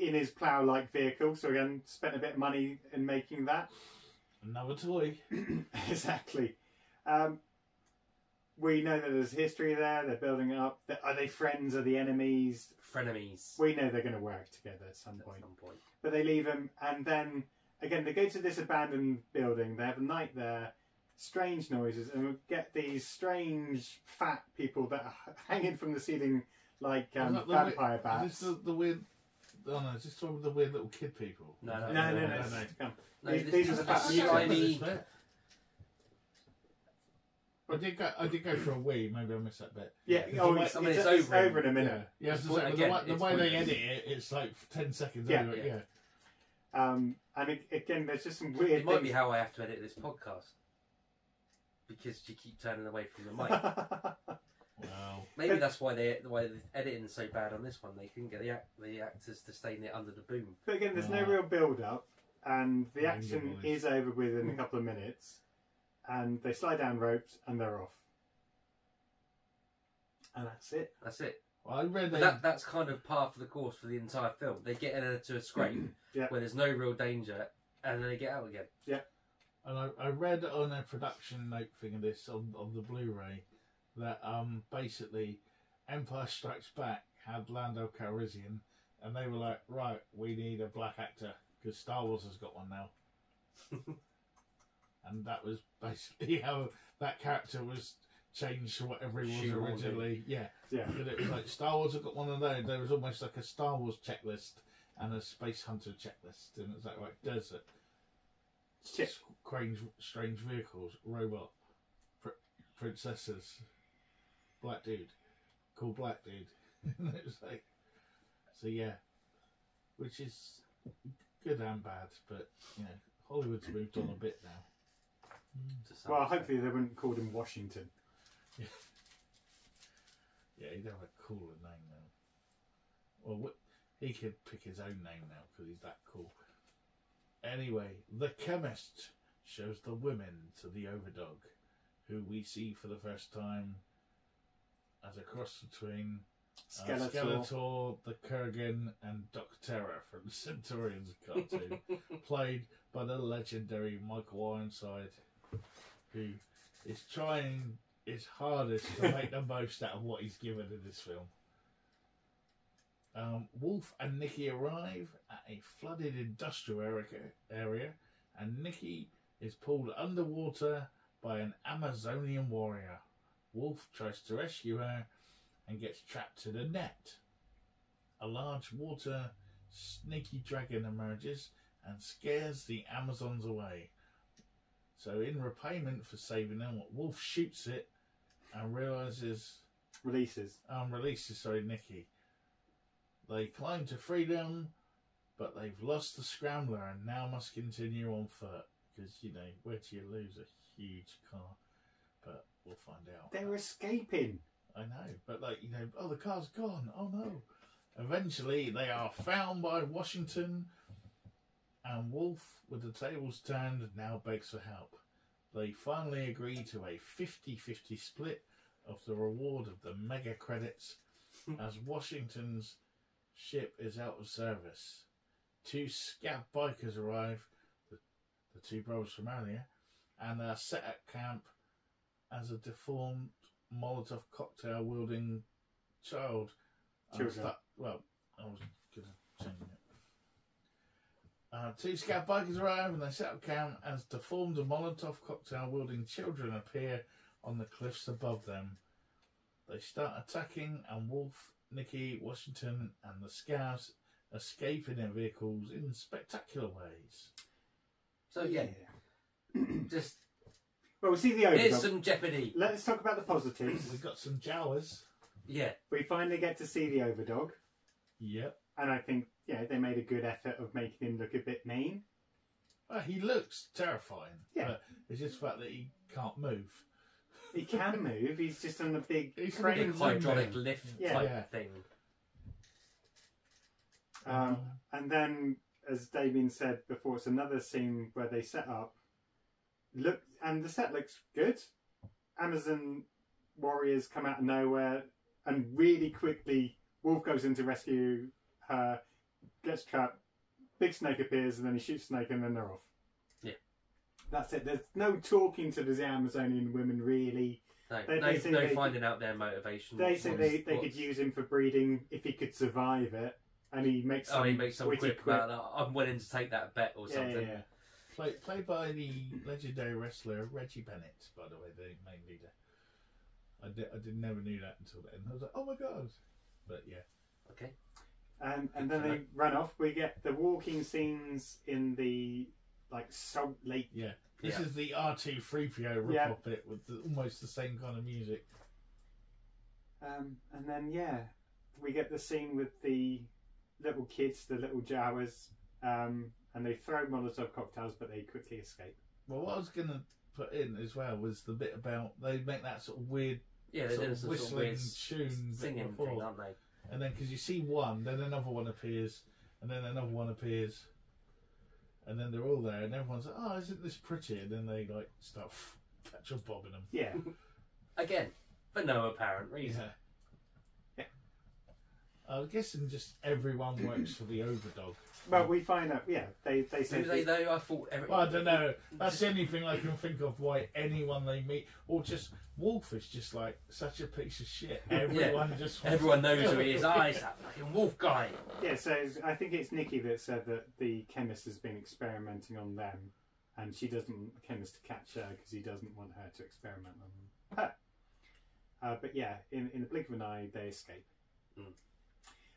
S2: in his plough-like vehicle. So again, spent a bit of money in making that.
S3: Another toy.
S2: exactly. Um, we know that there's history there. They're building it up. Are they friends? Are they enemies?
S1: Frenemies.
S2: We know they're going to work together at some
S1: at
S2: point.
S1: some point.
S2: But they leave him, and then again they go to this abandoned building. They have a night there. Strange noises, and we get these strange fat people that are hanging from the ceiling like um,
S3: Is the
S2: vampire
S3: weird- Is
S2: bats.
S3: this the, the weird. Oh no, is this the one with the weird little kid people?
S1: No, no,
S2: No, no, no.
S3: no,
S2: it's-
S3: no.
S2: come.
S1: No,
S2: These- these are the
S1: a
S2: fat
S3: I
S1: slimy.
S3: I did go. I did go for a wee. Maybe I missed that bit.
S2: Yeah, oh, it's,
S1: I mean,
S2: it's,
S1: it's
S2: it's
S1: over in-
S2: over in a minute.
S3: Yeah, yeah.
S1: It's
S3: so
S1: point-
S3: the,
S1: again,
S3: way, the
S1: it's
S3: way they edit it, it's like ten seconds
S2: Yeah.
S3: over.
S1: Yeah.
S3: Yeah.
S2: Um, and it, again, there's just some weird
S1: It might
S2: things.
S1: be how I have to edit this podcast because you keep turning away from the mic.
S3: Wow.
S1: Maybe that's why they why the editing's so bad on this one. They couldn't get the act, the actors to stay near under the boom.
S2: But again, there's no
S3: Yeah.
S2: real build up, and the action
S3: boys.
S2: is over within a hmm. couple of minutes, and they slide down ropes and they're off. And that's it.
S1: That's it.
S3: Well, I read
S1: But
S3: a,
S1: that that's kind of par for the course for the entire film. They get into a scrape
S2: Yeah.
S1: where there's no real danger, and then they get out again.
S3: And I, I read on a production note thing of this on, on the Blu-ray that um basically Empire Strikes Back had Lando Calrissian, and they were like, right, we need a black actor because Star Wars has got one now, and that was basically how that character was changed to whatever he was originally. Yeah,
S2: Yeah.
S3: but it was like Star Wars have got one of those. There was almost like a Star Wars checklist and a Space Hunter checklist, and it's like right, desert,
S2: Check.
S3: Strange, strange vehicles, robot, pr- princesses. black dude, cool black dude. and it was like, so yeah, which is good and bad, but you know, Hollywood's moved on a bit now.
S1: Mm.
S2: Well,
S1: extent.
S2: hopefully they wouldn't call him Washington.
S3: Yeah, he'd have a cooler name now. Well, wh- he could pick his own name now because he's that cool. Anyway, the chemist shows the women to the overdog, who we see for the first time as a cross between uh,
S2: Skeletor.
S3: Skeletor, the Kurgan, and Doc Terror from the Centurions cartoon, played by the legendary Michael Ironside, who is trying his hardest to make the most out of what he's given in this film. Um, Wolf and Nikki arrive at a flooded industrial area, area, and Nikki is pulled underwater by an Amazonian warrior. Wolf tries to rescue her and gets trapped in a net. A large water snaky dragon emerges and scares the Amazons away. So, in repayment for saving them, Wolf shoots it and realizes
S2: Releases.
S3: um, releases, sorry, Nikki. They climb to freedom, but they've lost the scrambler and now must continue on foot. Because, you know, where do you lose a huge car? But we'll find out.
S2: They're escaping.
S3: I know, but like, you know, oh, the car's gone. Oh no. Eventually, they are found by Washington, and Wolf, with the tables turned, now begs for help. They finally agree to a 50 50 split of the reward of the mega credits as Washington's ship is out of service. Two Scav bikers arrive, the, two brothers from earlier, and are set at camp as a deformed Molotov cocktail wielding child. I'm
S2: Children.
S3: stu- well, I was going to change it. Uh, two scout bikers arrive and they set up camp as deformed Molotov cocktail wielding children appear on the cliffs above them. They start attacking, and Wolf, Nicky, Washington, and the scouts escape in their vehicles in spectacular ways.
S1: So yeah, just
S2: Well, we see the
S1: here's
S2: overdog.
S1: some jeopardy.
S2: Let's talk about the positives.
S3: We've got some Jawas.
S1: Yeah,
S2: we finally get to see the overdog,
S3: Yep.
S2: and I think yeah they made a good effort of making him look a bit mean.
S3: Well, he looks terrifying.
S2: Yeah.
S3: But it's just the fact that he can't move.
S2: He can move. He's just on a big
S3: He's on a
S2: crane.
S3: big
S1: hydraulic lift
S2: Yeah.
S1: type
S3: Yeah.
S1: thing.
S2: Um, and then, as Damien said before, it's another scene where they set up. Look, and the set looks good. Amazon warriors come out of nowhere, and really quickly, Wolf goes in to rescue her, gets trapped. Big snake appears, and then he shoots snake, and then they're off.
S1: Yeah.
S2: That's it. There's no talking to the Amazonian women really.
S1: No,
S2: They-
S1: no,
S2: they
S1: no
S2: they-
S1: finding out their motivation.
S2: They
S1: What's-
S2: they, they could use him for breeding if he could survive it, and he makes.
S1: Oh,
S2: some
S1: he makes some
S2: witty
S1: quip
S2: quip.
S1: about that. I'm willing to take that bet or
S2: Yeah,
S1: something.
S2: yeah, yeah.
S3: Play, played by the legendary wrestler Reggie Bennett, by the way, the main leader. I did, I did never knew that until then. I was like, oh my god! But yeah,
S1: Okay.
S2: Um, and then they run off. We get the walking scenes in the like salt lake.
S3: yeah. This
S1: Yeah.
S3: is the R2 3PO rip
S2: Yeah.
S3: off it with the, almost the same kind of music.
S2: Um, and then yeah, we get the scene with the little kids, the little Jawas, um, and they throw Molotov cocktails, but they quickly escape.
S3: Well, what I was going to put in as well was the bit about they make that sort of weird
S1: Yeah,
S3: sort of
S1: some sort of
S3: whistling
S1: weird
S3: tune
S1: singing
S3: before.
S1: thing, aren't they?
S3: And then because you see one, then another one appears, and then another one appears, and then they're all there, and everyone's like, "Oh, isn't this pretty?" And then they like start petrol bobbing them.
S2: Yeah,
S1: Again, for no apparent reason.
S3: Yeah. I'm guessing just everyone works for the overdog.
S2: well, we find out. Yeah, they they
S1: Do
S2: say
S1: they though? I thought. Every,
S3: Well, I don't know. That's the only thing I can think of why anyone they meet, or just Wolf is just like such a piece of shit. Everyone just wants
S1: Everyone knows who he is.
S3: him.
S1: Ah, he's that fucking wolf guy.
S2: Yeah, so I think it's Nikki that said that the chemist has been experimenting on them, and she doesn't want the chemist to catch her because he doesn't want her to experiment on her. Uh, but yeah, in, in the blink of an eye, they escape.
S1: Mm.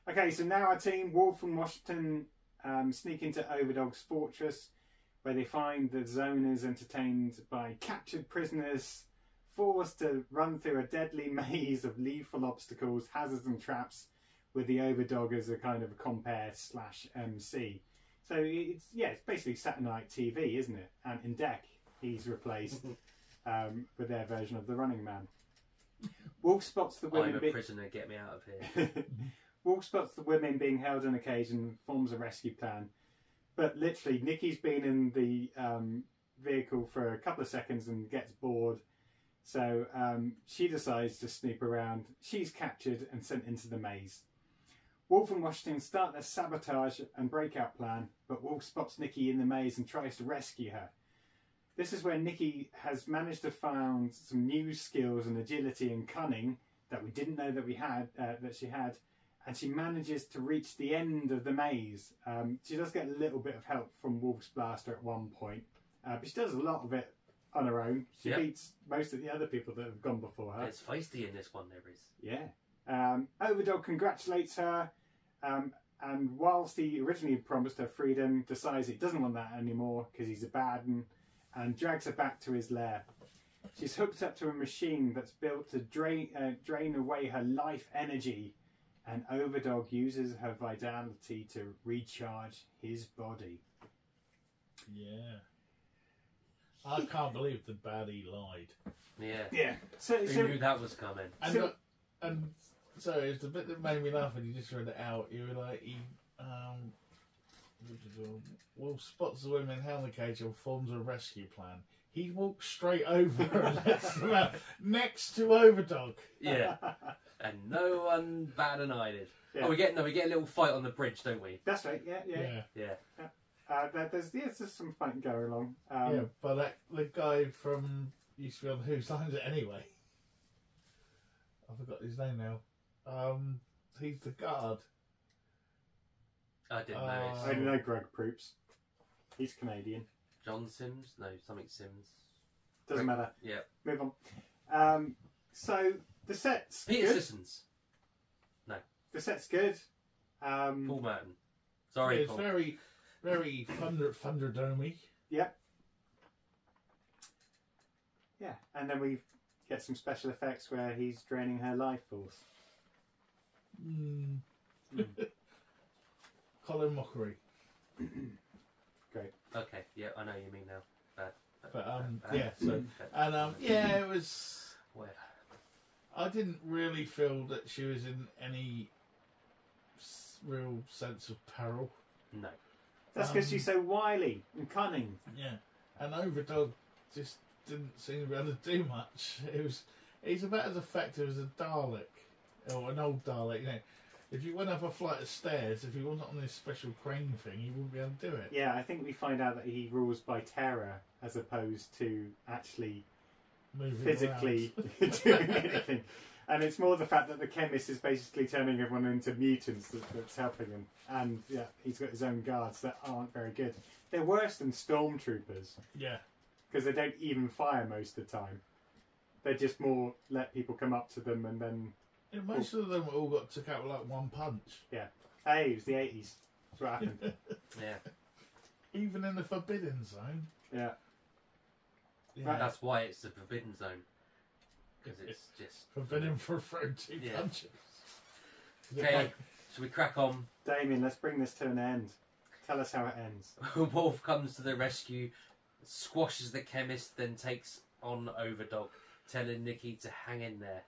S2: Okay, so now our team, Wolf and Washington, um, sneak into Overdog's fortress, where they find the zoners entertained by captured prisoners forced to run through a deadly maze of lethal obstacles, hazards, and traps with the Overdog as a kind of a compare slash MC. So it's yeah, it's basically Saturday Night TV, isn't it? And in deck, he's replaced um, with their version of the Running Man. Wolf spots the women.
S1: I'm a
S2: be-
S1: prisoner. Get me out of here.
S2: Wolf spots the women being held on occasion forms a rescue plan. But literally, Nikki's been in the um, vehicle for a couple of seconds and gets bored. So um, she decides to snoop around. She's captured and sent into the maze. Wolf and Washington start their sabotage and breakout plan, but Wolf spots Nikki in the maze and tries to rescue her. This is where Nikki has managed to find some new skills and agility and cunning that we didn't know that we had uh, that she had, and she manages to reach the end of the maze. Um, she does get a little bit of help from Wolf's blaster at one point, uh, but she does a lot of it on her own. She
S1: Yep.
S2: beats most of the other people that have gone before her.
S1: It's feisty in this one. There is.
S2: Yeah. Um, Overdog congratulates her, um, and whilst he originally promised her freedom, decides he doesn't want that anymore because he's a bad one, and drags her back to his lair. She's hooked up to a machine that's built to drain uh, drain away her life energy, and Overdog uses her vitality to recharge his body.
S3: Yeah. I can't believe the baddie lied.
S1: Yeah.
S2: Yeah. So,
S1: Who
S2: so
S1: knew that was coming?
S3: And
S2: So-
S3: uh, and sorry, it's the bit that made me laugh when you just read it out. You were like, he um, Wolf spots the women in the cage and forms a rescue plan. He walks straight over and lets them out next to Overdog.
S1: Yeah. and no one bad an eyelid.
S2: Yeah.
S1: Oh, we get no, we get a little fight on the bridge, don't we?
S2: that's right. Yeah, yeah.
S3: Yeah,
S1: Yeah.
S2: Uh, there, there's yeah, there's some fighting going along. Um,
S3: yeah. But that, the guy from used to be on Who's Lines It Anyway. I forgot his name now. Um, he's the guard.
S1: I didn't
S3: Uh,
S1: know.
S2: I
S1: It's
S2: don't know Greg Proops. He's Canadian.
S1: John Sims? No, something Sims.
S2: Doesn't
S1: Greg-
S2: matter.
S1: Yeah.
S2: Move on. Um, so the set's
S1: Peter
S2: good.
S1: Sissons.
S2: The set's good. Um,
S1: Paul Merton. Sorry,
S3: it's
S1: Paul.
S3: very, very thunder thunderdomey.
S2: Yep. Yeah, and then we get some special effects where he's draining her life force.
S3: Mm.
S2: Mm.
S3: Colin Mochrie.
S2: Great.
S1: Okay, yeah, I know you mean now. Bad. bad,
S3: But um,
S1: bad,
S3: yeah. So and um, yeah, it was.
S1: Whatever.
S3: I didn't really feel that she was in any real sense of peril.
S1: No.
S2: That's because
S3: Um,
S2: she's so wily and cunning.
S3: Yeah, and Overdog just didn't seem to be able to do much. It was. He's about as effective as a Dalek, or an old Dalek. You know, if you went up a flight of stairs, if he wasn't on this special crane thing, he wouldn't be able to do it.
S2: Yeah, I think we find out that he rules by terror as opposed to actually
S3: Moving
S2: physically doing anything. And it's more the fact that the chemist is basically turning everyone into mutants that, that's helping him. And yeah, he's got his own guards that aren't very good. They're worse than stormtroopers
S3: Yeah,
S2: because they don't even fire most of the time. They just more let people come up to them and then,
S3: Yeah, most of them all got took out with like one punch. Yeah.
S2: Hey, it was the 80s. That's what happened.
S1: Yeah.
S3: Even in the Forbidden Zone.
S2: yeah.
S3: Yeah.
S2: Right.
S1: That's why it's the forbidden zone. Because it's just.
S3: Forbidden for throwing two
S1: Yeah.
S3: punches.
S1: Okay, should we crack on?
S2: Damien, let's bring this to an end. Tell us how it ends.
S1: Wolf comes to the rescue, squashes the chemist, then takes on Overdog, telling Nikki to hang in there.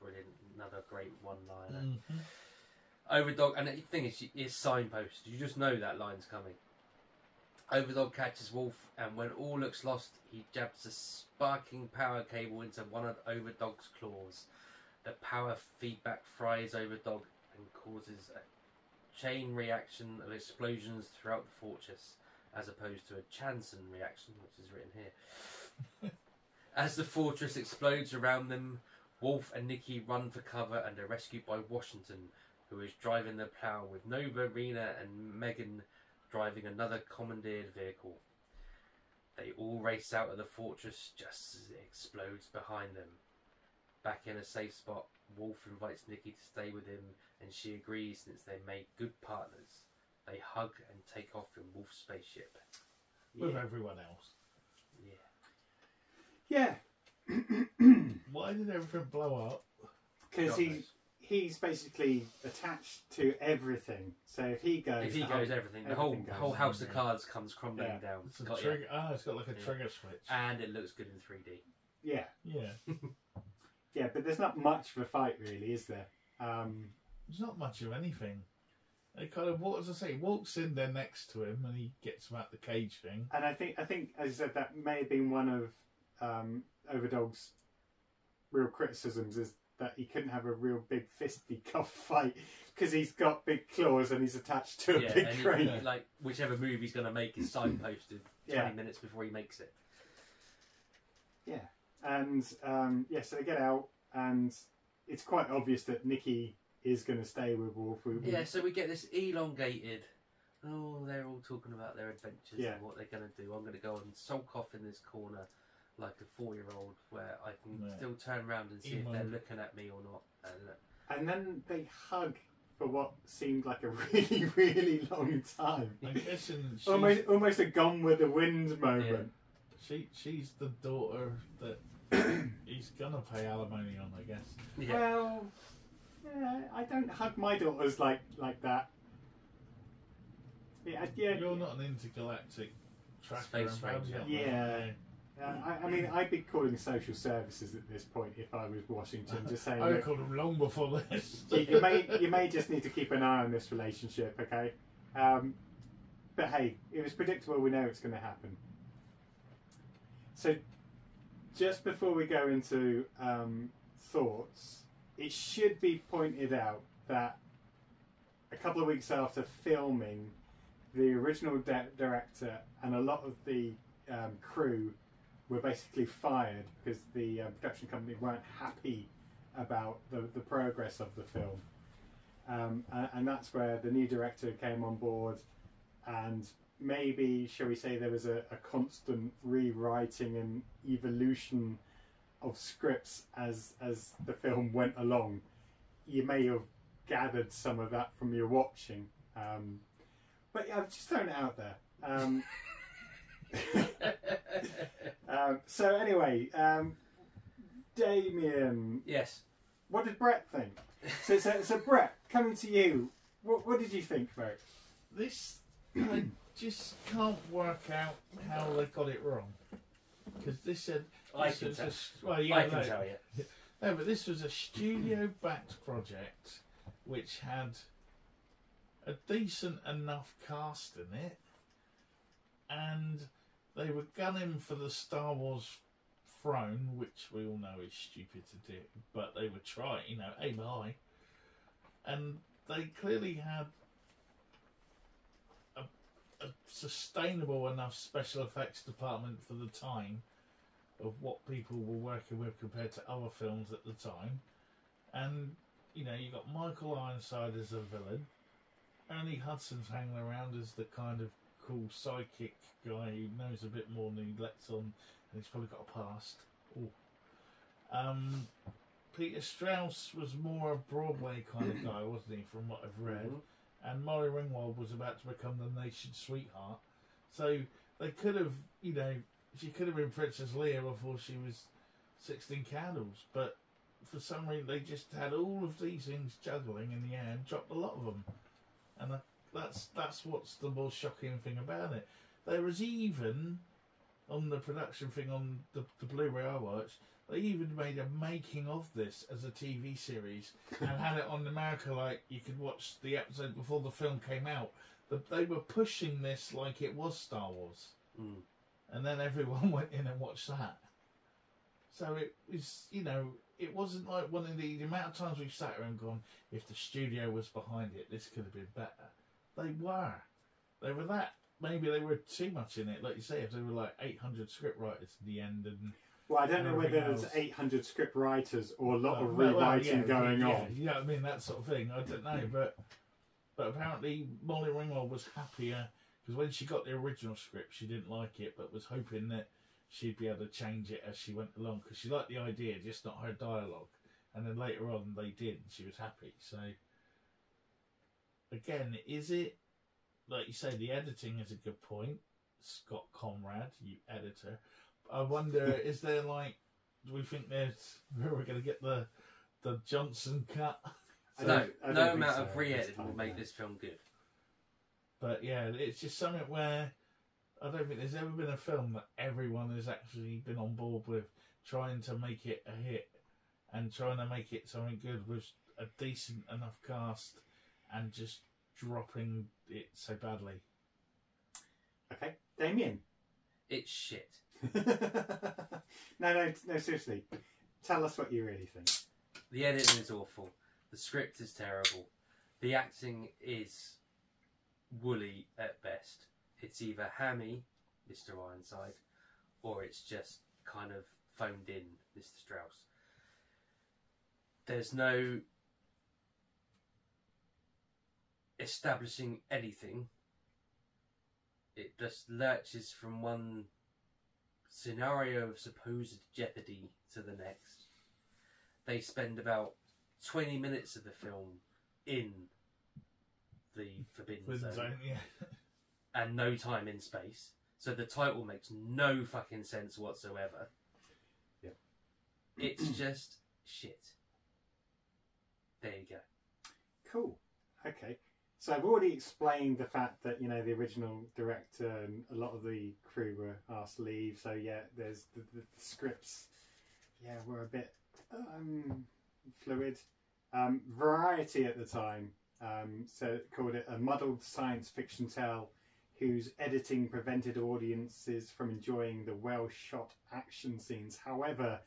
S1: Brilliant. Another great one liner.
S3: Mhm.
S1: Overdog, and the thing is, it's signpost. You just know that line's coming. Overdog catches Wolf, and when all looks lost, he jabs a sparking power cable into one of Overdog's claws. The power feedback fries Overdog and causes a chain reaction of explosions throughout the fortress, as opposed to a Chanson reaction, which is written here. as the fortress explodes around them, Wolf and Nikki run for cover and are rescued by Washington, who is driving the plough with Nova, Reena, and Meagan driving another commandeered vehicle. They all race out of the fortress just as it explodes behind them. Back in a safe spot, Wolf invites Nikki to stay with him, and she agrees since they made good partners. They hug and take off in Wolf's spaceship.
S3: With
S2: Yeah.
S3: everyone else.
S1: Yeah.
S2: Yeah.
S3: Why did everything blow up?
S2: Because
S1: God
S2: he's
S1: knows.
S2: He's basically attached to everything. So if he goes,
S1: If he goes,
S2: whole-
S1: everything, the whole
S2: everything goes.
S1: whole house of cards comes crumbling
S2: Yeah.
S1: down.
S3: It's a
S1: Got ya.
S3: trigger. Ah, it's got like a
S1: Yeah.
S3: trigger switch.
S1: and it looks good in 3D.
S2: Yeah,
S3: Yeah,
S2: yeah, but there's not much of a fight really, is there? Um,
S3: there's not much of anything. They kind of, what does I say? Walks in there next to him, and he gets him out the cage thing.
S2: and I think I think as I said, that may have been one of um, Overdog's real criticisms is that he couldn't have a real big fisticuff fight because he's got big claws and he's attached to a
S1: yeah,
S2: big crane.
S1: he- like whichever move he's going to make is signposted 20
S2: Yeah.
S1: minutes before he makes it.
S2: Yeah, and um, yeah, so they get out, and it's quite obvious that Nikki is going to stay with Wolf.
S1: Yeah, so we get this elongated. Oh, they're all talking about their adventures
S2: Yeah.
S1: and what they're going to do. I'm going to go and sulk off in this corner like a four-year-old, where I can
S3: Yeah.
S1: still turn around and see
S3: Emo.
S1: if they're looking at me or not. And, uh,
S2: and then they hug for what seemed like a really, really long time.
S3: I'm guessing she's,
S2: Almost, almost a Gone with the Wind moment.
S3: she, she's the daughter that he's gonna pay alimony on, I guess.
S1: yeah,
S2: Well, yeah, I don't hug my daughters like like that. Yeah, yeah.
S3: You're not an intergalactic tracker.
S1: Space
S3: and how do you
S1: ranger.
S3: get
S2: Yeah.
S3: That?
S2: Uh, I, I mean, I'd be calling social services at this point if I was Washington, just saying,
S3: I called him long before this.
S2: you, you may you may just need to keep an eye on this relationship, okay? Um, but hey, it was predictable. We know it's going to happen. So, just before we go into um, thoughts, it should be pointed out that a couple of weeks after filming, the original di- director and a lot of the um, crew were basically fired because the uh, production company weren't happy about the, the progress of the film. Um, and, and that's where the new director came on board, and maybe, shall we say, there was a, a constant rewriting and evolution of scripts as as the film went along. You may have gathered some of that from your watching, um, but yeah, I've just thrown it out there. Um, um, so anyway, um, Damien,
S1: yes.
S2: what did Brett think? So, so, so Brett, coming to you, what, what did you think, Brett?
S3: This, I just can't work out how they got it wrong. Because this said.
S1: I
S3: this
S1: can
S3: was
S1: tell.
S3: a s- well, yeah,
S1: I can
S3: no.
S1: tell you.
S3: No, but this was a studio-backed project which had a decent enough cast in it, and they were gunning for the Star Wars throne, which we all know is stupid to do, but they were trying, you know, aim high, and they clearly had a, a sustainable enough special effects department for the time of what people were working with compared to other films at the time. And, you know, you got Michael Ironside as a villain, Ernie Hudson's hanging around as the kind of cool psychic guy who knows a bit more than he lets on, and he's probably got a past. Ooh. Um, Peter Strauss was more a Broadway kind of guy, wasn't he, from what I've read?
S1: Mhm.
S3: and Molly Ringwald was about to become the nation's sweetheart. So they could have, you know, she could have been Princess Leia before she was 16 candles, but for some reason they just had all of these things juggling in the air and dropped a lot of them. And that- that's that's what's the most shocking thing about it. There was even on the production thing on the, the Blu-ray I watched, they even made a making of this as a TV series and had it on America like you could watch the episode before the film came out. But they were pushing this like it was Star Wars,
S1: Mm.
S3: and then everyone went in and watched that. So it was, you know, it wasn't like one of the, the amount of times we've sat here and gone, if the studio was behind it, this could have been better. They were. They were that. Maybe they were too much in it, like you say. If there were like 800 script writers in the end, and
S2: Well, I don't know whether
S3: Everything
S2: there's 800 script writers or a lot
S3: Well,
S2: of
S3: well, well,
S2: rewriting
S3: yeah,
S2: going
S3: yeah,
S2: on.
S3: You know what I mean? That sort of thing. I don't know, but but apparently Molly Ringwald was happier because when she got the original script, she didn't like it, but was hoping that she'd be able to change it as she went along because she liked the idea, just not her dialogue. And then later on, they did, and she was happy. So again, is it like you say? The editing is a good point. Scott Conrad, you editor. I wonder, is there like do we think there's where we're going to get the the Johnson cut?
S2: I
S1: no,
S2: don't- I don't
S1: no amount
S2: so
S1: of re-editing will make
S2: no.
S1: this film good.
S3: But yeah, it's just something where I don't think there's ever been a film that everyone has actually been on board with trying to make it a hit and trying to make it something good with a decent enough cast and just dropping it so badly.
S2: Okay, Damien.
S1: It's shit.
S2: no, no, no. Seriously, tell us what you really think.
S1: The editing is awful. The script is terrible. The acting is woolly at best. It's either hammy, Mr. Ironside, or it's just kind of phoned in, Mr. Strauss. There's no establishing anything. It just lurches from one scenario of supposed jeopardy to the next. They spend about 20 minutes of the film in the Forbidden
S3: With
S1: Zone
S3: zone, yeah.
S1: and no time in space. So the title makes no fucking sense whatsoever.
S2: Yeah.
S1: It's just shit. There you go.
S2: Cool. Okay. So I've already explained the fact that you know the original director and a lot of the crew were asked to leave. So yeah, there's the, the, the scripts. Yeah, were a bit um, fluid. Um, Variety at the time um, so called it a muddled science fiction tale whose editing prevented audiences from enjoying the well shot action scenes. However,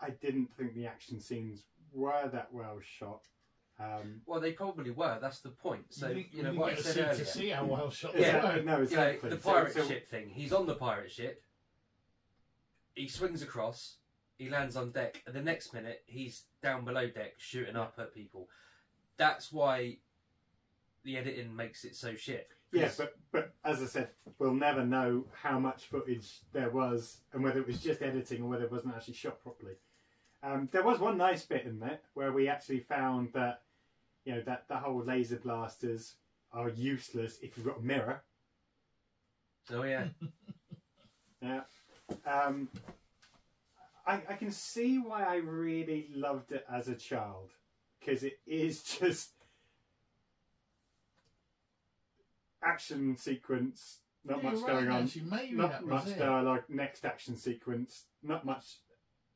S2: I didn't think the action scenes were that well shot. Um,
S1: Well, they probably were. That's the point. So
S3: you,
S1: you, know
S3: you
S1: what I said
S3: to see,
S1: earlier.
S3: to see how well shot
S1: Yeah.
S3: they
S2: Exactly,
S3: were.
S2: no,
S1: You know,
S2: exactly.
S1: the pirate
S2: so-
S1: ship thing. He's on the pirate ship. He swings across. He lands on deck. And the next minute, he's down below deck shooting up at people. That's why the editing makes it so shit.
S2: Yeah,
S1: 'Cause-
S2: but but as I said, we'll never know how much footage there was and whether it was just editing or whether it wasn't actually shot properly. Um, there was one nice bit in it where we actually found that you know that the whole laser blasters are useless if you've got a mirror.
S1: Oh yeah,
S2: Yeah. Um, I, I can see why I really loved it as a child because it is just action sequence, not
S3: Yeah,
S2: much
S3: right,
S2: going on,
S3: Actually,
S2: not
S3: that was
S2: much
S3: it.
S2: dialogue. Next action sequence, not much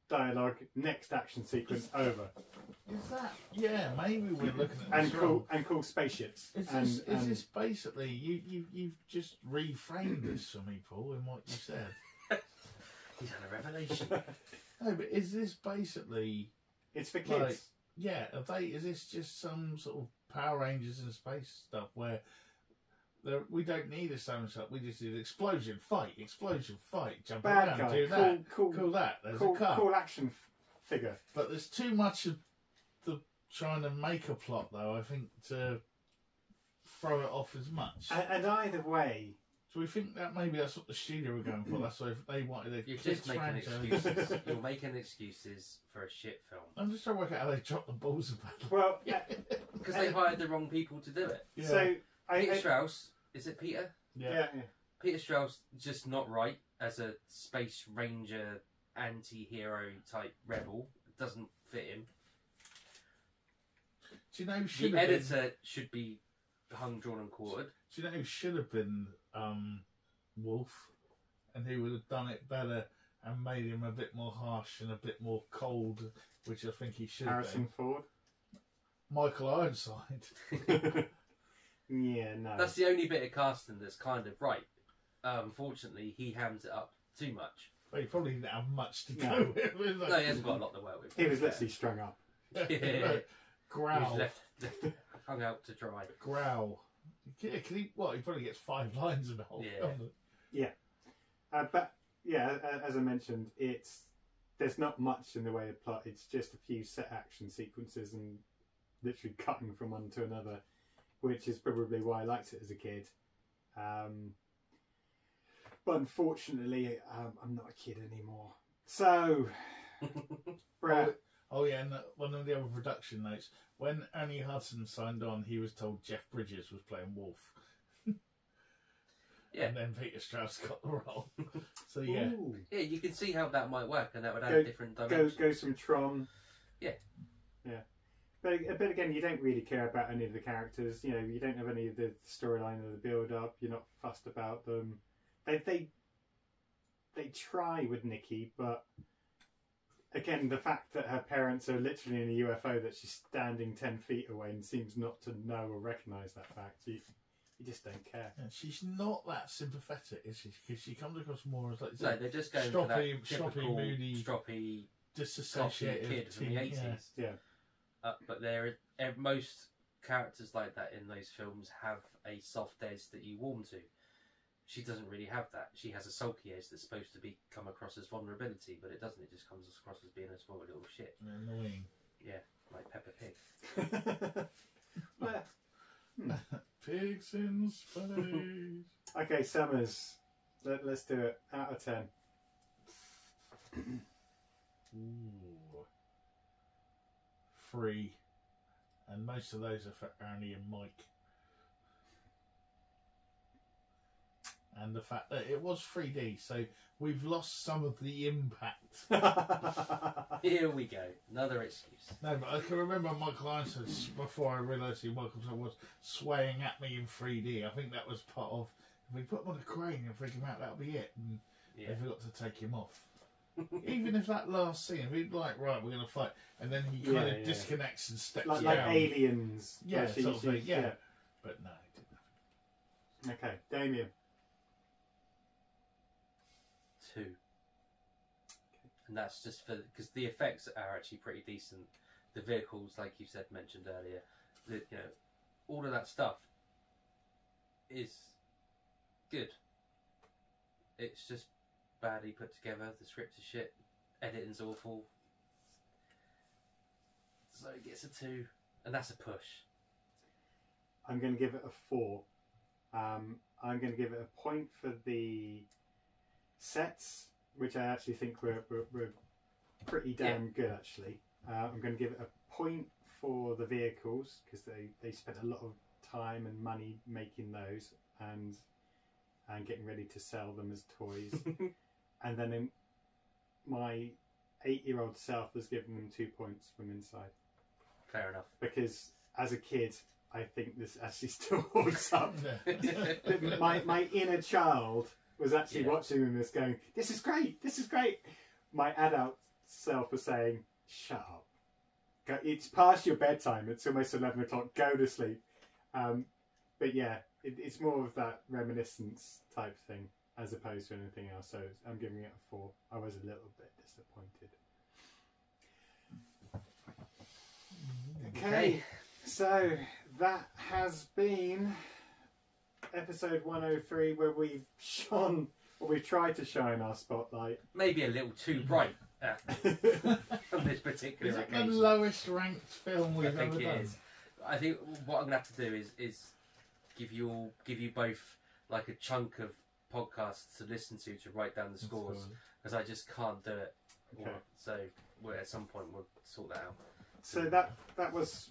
S2: dialogue. Next action sequence over,
S3: Is that? Yeah, maybe we're looking at
S2: and
S3: this
S2: cool
S3: wrong.
S2: and cool spaceships.
S3: Is
S2: and,
S3: this, is
S2: and-
S3: this basically you, you you've just reframed this for me, Paul, in what you said?
S1: he's had a revelation.
S3: No, but is this basically
S2: it's for kids.
S3: like- yeah? Are they? Is this just some sort of Power Rangers in space stuff where there, we don't need a sound shot? We just need explosion, fight, explosion, fight, jump
S2: Bad
S3: around,
S2: guy,
S3: do
S2: cool,
S3: that,
S2: cool,
S3: cool that. There's
S2: cool,
S3: a cut,
S2: cool action f- figure.
S3: but there's too much of the trying to make a plot, though. I think to throw it off as much.
S2: And, and either way,
S3: So we think that maybe that's what the studio were going for. That's why they wanted a
S1: You're
S3: kids
S1: just making
S3: franchise.
S1: excuses. You're making excuses for a shit film
S3: I'm just trying to work out how they dropped the balls about it.
S2: well,
S3: Yeah.
S1: because they hired the wrong people to do it.
S3: Yeah.
S2: so I,
S1: Peter
S2: I
S1: Strauss, is it Peter?
S3: yeah.
S2: yeah, yeah.
S1: Peter Strauss just not right as a space ranger anti-hero type rebel. It doesn't fit him.
S3: Do you know who should
S1: The
S3: have been?
S1: editor should be hung, drawn, and quartered.
S3: Do you know who should have been um, Wolf, and who would have done it better and made him a bit more harsh and a bit more cold, which I think he should have
S2: Harrison
S3: been.
S2: Ford.
S3: Michael Ironside.
S2: yeah, no.
S1: That's the only bit of casting that's kind of right. Um, unfortunately, he hams it up too much.
S3: Well, he probably didn't have much to
S2: No.
S3: go with. was
S1: No, he hasn't got a lot to work with.
S2: he was literally strung up.
S1: Yeah.
S3: Right.
S1: He was
S3: Growl.
S1: left, left hung out to dry.
S3: Growl. Can, can he, what, he probably gets five lines in the whole
S1: Yeah.
S3: film.
S2: Uh, but yeah, as I mentioned, it's there's not much in the way of plot. It's just a few set action sequences and literally cutting from one to another, which is probably why I liked it as a kid. Um, but unfortunately, um, I'm not a kid anymore. So, Brad,
S3: Oh yeah, and uh, one of the other production notes: when Ernie Hudson signed on, he was told Jeff Bridges was playing Wolf.
S1: Yeah.
S3: And then Peter Strauss got the role. so yeah,
S2: Ooh.
S1: Yeah, you can see how that might work, and that would add
S2: Go-
S1: a different
S2: Go,
S1: dimension.
S2: goes from Tron.
S1: Yeah.
S2: Yeah. But, but again, you don't really care about any of the characters. You know, you don't have any of the storyline or the build up. You're not fussed about them. They they they try with Nikki, but again, the fact that her parents are literally in a UFO that she's standing ten feet away and seems not to know or recognise that fact, you you just don't care.
S3: and she's not that sympathetic, is she? Because she comes across more as like
S1: No, they're just going for that
S3: Stroppy- stroppy,
S1: typical
S3: moody-
S1: stroppy, cocky
S3: disassociated
S1: kid from
S3: teen,
S1: the
S3: yeah.
S1: eighties.
S2: Yeah.
S1: Uh, but there, are- most characters like that in those films have a soft edge that you warm to. She doesn't really have that. She has a sulky edge that's supposed to be come across as vulnerability, but it doesn't. It just comes across as being a small little shit,
S3: Annoying.
S1: Yeah, like Peppa Pig.
S2: Well,
S3: Pigs in space.
S2: okay, Summers. Let, let's do it. Out of ten.
S3: Ooh. Free. And most of those are for Ernie and Mike. And the fact that it was 3D, so we've lost some of the impact.
S1: Here we go, another excuse.
S3: No, but I can remember Michael Anderson s- before I realised who Michael Anderson was swaying at me in 3D. I think that was part of if we put him on a crane and freak him out, that'll be it. And
S1: Yeah,
S3: they forgot to take him off. Even if that last scene, if he'd like, right, we're going to fight, and then he kind
S2: Yeah,
S3: of
S2: yeah.
S3: disconnects and steps
S2: like,
S3: down.
S2: like aliens.
S3: Yeah,
S2: where she-
S3: sort of thing, yeah. But no, he didn't.
S2: Okay, Damien.
S1: two. And that's just for because the effects are actually pretty decent. The vehicles, like you said, mentioned earlier, the, you know, all of that stuff is good. It's just badly put together. The script is shit. Editing's awful. So it gets a two, and that's a push.
S2: I'm going to give it a four. Um, I'm going to give it a point for the sets, which I actually think were, were, were pretty damn good, actually. Uh, I'm going to give it a point for the vehicles because they, they spent a lot of time and money making those and and getting ready to sell them as toys. and then in, my eight year old self was giving them two points from inside
S1: Fair enough.
S2: because as a kid, I think this actually still holds up. My my inner child was actually
S1: Yeah.
S2: watching this, going, "This is great, this is great." My adult self was saying, "Shut up! Go, it's past your bedtime. It's almost eleven o'clock. Go to sleep." Um, but yeah, it, it's more of that reminiscence type thing as opposed to anything else. So I'm giving it a four. I was a little bit disappointed. Okay, so that has been episode 103 where we've shone, or we've tried to shine our spotlight.
S1: Maybe a little too bright uh, on this particular
S3: Is it the lowest ranked film
S1: I
S3: we've
S1: think
S3: ever
S1: it
S3: done?
S1: is. I think what I'm gonna have to do is is give you all give you both like a chunk of podcasts to listen to to write down the scores because I just can't do it.
S2: Okay.
S1: So we'll, at some point we'll sort that out.
S2: So that that was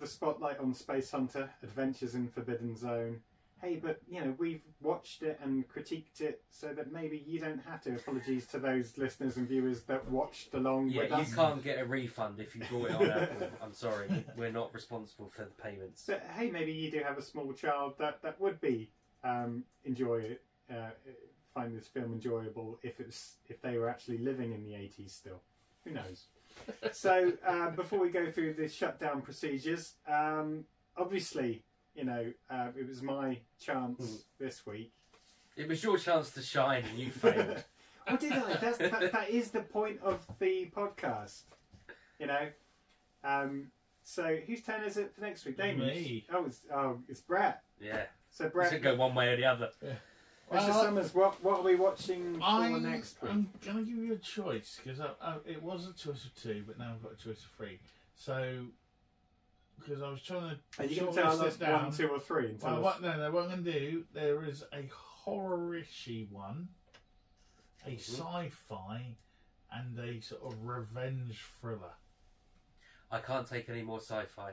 S2: the spotlight on Spacehunter: Adventures in Forbidden Zone. Hey, but you know we've watched it and critiqued it, so that maybe you don't have to. Apologies to those listeners and viewers that watched along
S1: Yeah,
S2: with
S1: you
S2: us.
S1: can't get a refund if you bought it on Apple. I'm sorry, we're not responsible for the payments.
S2: So hey, maybe you do have a small child that that would be um, enjoy it, uh, find this film enjoyable if it's if they were actually living in the eighties still. Who knows? so uh, before we go through the shutdown procedures, um, obviously you know uh, it was my chance
S1: Mm.
S2: this week.
S1: It was your chance to shine and you failed.
S2: Oh, did I? That's, that, that is the point of the podcast. You know. Um, so whose turn is it for next week? Damien.
S3: Me.
S2: Oh, it's oh, it's Brett.
S1: yeah,
S2: So
S1: it
S2: Brett,
S1: should go one way or the other.
S2: Mr.
S3: Well,
S2: Summers, what what are we watching for
S3: I'm,
S2: next week?
S3: I'm going to give you a choice because I, I, it was a choice of two, but now I've got a choice of three. So, because I was trying to.
S2: Are you going to tell us
S3: down.
S2: one, two, or three? And tell
S3: Well,
S2: us-
S3: what, no, no, what I'm going to do, there is a horror-ishy one, a
S2: Mm-hmm.
S3: sci-fi, and a sort of revenge thriller.
S1: I can't take any more sci-fi.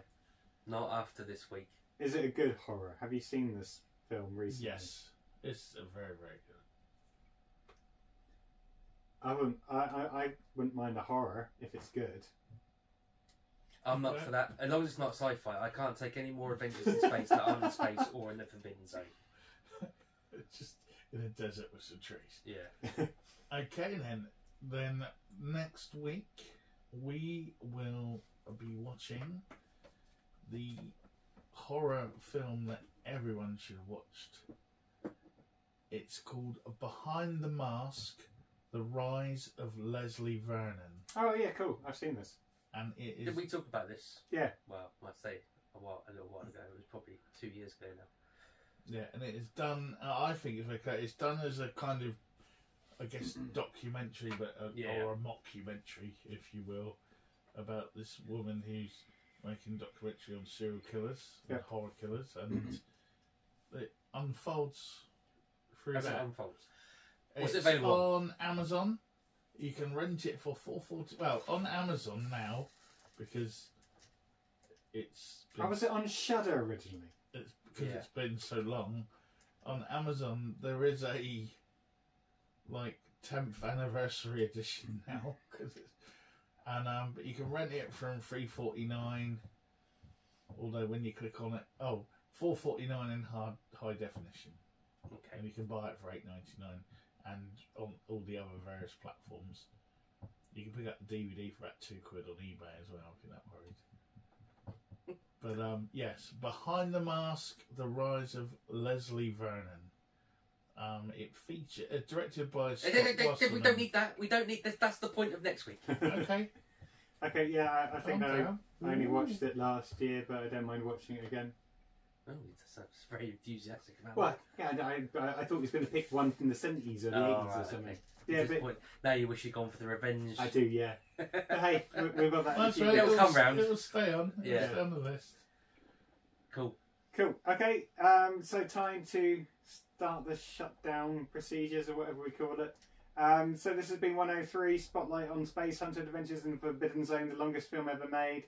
S1: Not after this week.
S2: Is it a good horror? Have you seen this film recently?
S3: Yes, It's uh, very very good.
S2: I wouldn't. I, I, I wouldn't mind a horror if it's good.
S1: I'm not for that. As long as it's not sci-fi, I can't take any more adventures in space that aren't in space or in the Forbidden Zone.
S3: It's just in a desert with some trees.
S1: Yeah.
S3: Okay, then. Then next week we will be watching the horror film that everyone should have watched. It's called Behind the Mask: The Rise of Leslie Vernon,
S2: Oh yeah, cool. I've seen this.
S3: and it is
S1: Did we talk about this?
S2: Yeah.
S1: Well, I say a while, a little while ago. It was probably two years ago now.
S3: Yeah, and it is done. Uh, I think it's okay. It's done as a kind of, I guess, documentary, but a,
S1: Yeah.
S3: or a mockumentary, if you will, about this woman who's making a documentary on serial killers and horror killers, and it unfolds through
S1: As it unfolds. What's it
S3: It's
S1: available
S3: on Amazon. You can rent it for four forty. Well, on Amazon now because it's.
S2: Oh, was it on Shudder originally?
S3: it's because
S1: Yeah.
S3: it's been so long on amazon there is a like 10th anniversary edition now 'cause it's, and um but you can rent it from 349 although when you click on it oh 449 in hard high definition
S1: Okay.
S3: and you can buy it for 8.99 and on all the other various platforms you can pick up the dvd for about two quid on ebay as well if you're that worried but um yes behind the mask the rise of leslie vernon um it featured uh, directed by Scott
S1: We
S3: Glosserman.
S1: don't need that. We don't need this. That's the point of next week.
S3: okay
S2: Okay, yeah, I, I think I. I only watched it last year, but I don't mind watching it again.
S1: Oh, that's very enthusiastic about
S2: Well, yeah, I, I, I thought he was going to pick one from the 70s or the
S1: Oh,
S2: 80s or something.
S1: okay.
S2: Yeah, but
S1: Disappoint- Now you wish you'd gone for the revenge.
S2: I do, yeah. But hey, we- we've got that.
S3: That's
S2: issue.
S3: right,
S1: It'll
S3: it'll,
S1: come round.
S3: it'll stay on it'll
S1: Yeah.
S3: stay on the list
S1: Cool.
S2: Cool. Okay, um, so time to start the shutdown procedures or whatever we call it. Um, so this has been 103 Spotlight on Spacehunter Adventures in the Forbidden Zone, the longest film ever made.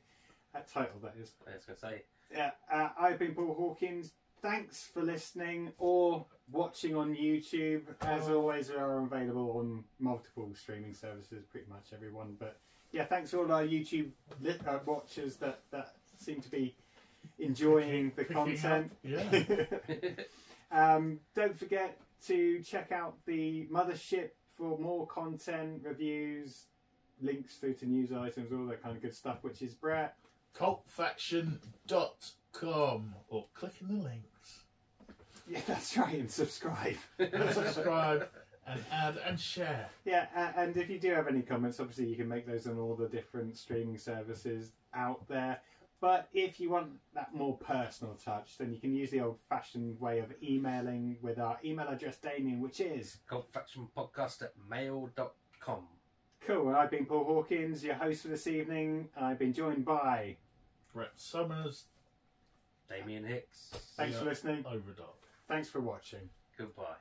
S2: That title, that is.
S1: I was going to say.
S2: Yeah, uh, I've been Paul Hawkins. Thanks for listening or watching on YouTube. As always, we are available on multiple streaming services, pretty much everyone. But yeah, thanks to all our YouTube li- uh, watchers that, that seem to be enjoying the content.
S3: yeah
S2: um, don't forget to check out the mothership for more content, reviews, links through to news items, all that kind of good stuff, which is Brett.
S3: cultfaction.com or click in the links
S2: Yeah, that's right, and subscribe.
S3: and subscribe and add and share.
S2: Yeah, a- and if you do have any comments, obviously you can make those on all the different streaming services out there. But if you want that more personal touch, then you can use the old fashioned way of emailing with our email address, Damien, which is
S1: cultfactionpodcast Faction Podcast at mail.com.
S2: cool. And I've been Paul Hawkins, your host for this evening, I've been joined by.
S3: Brett Summers,
S1: Damien Hicks.
S2: Thanks for listening.
S3: Overdog.
S2: Thanks for watching.
S1: Goodbye.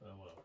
S3: Farewell.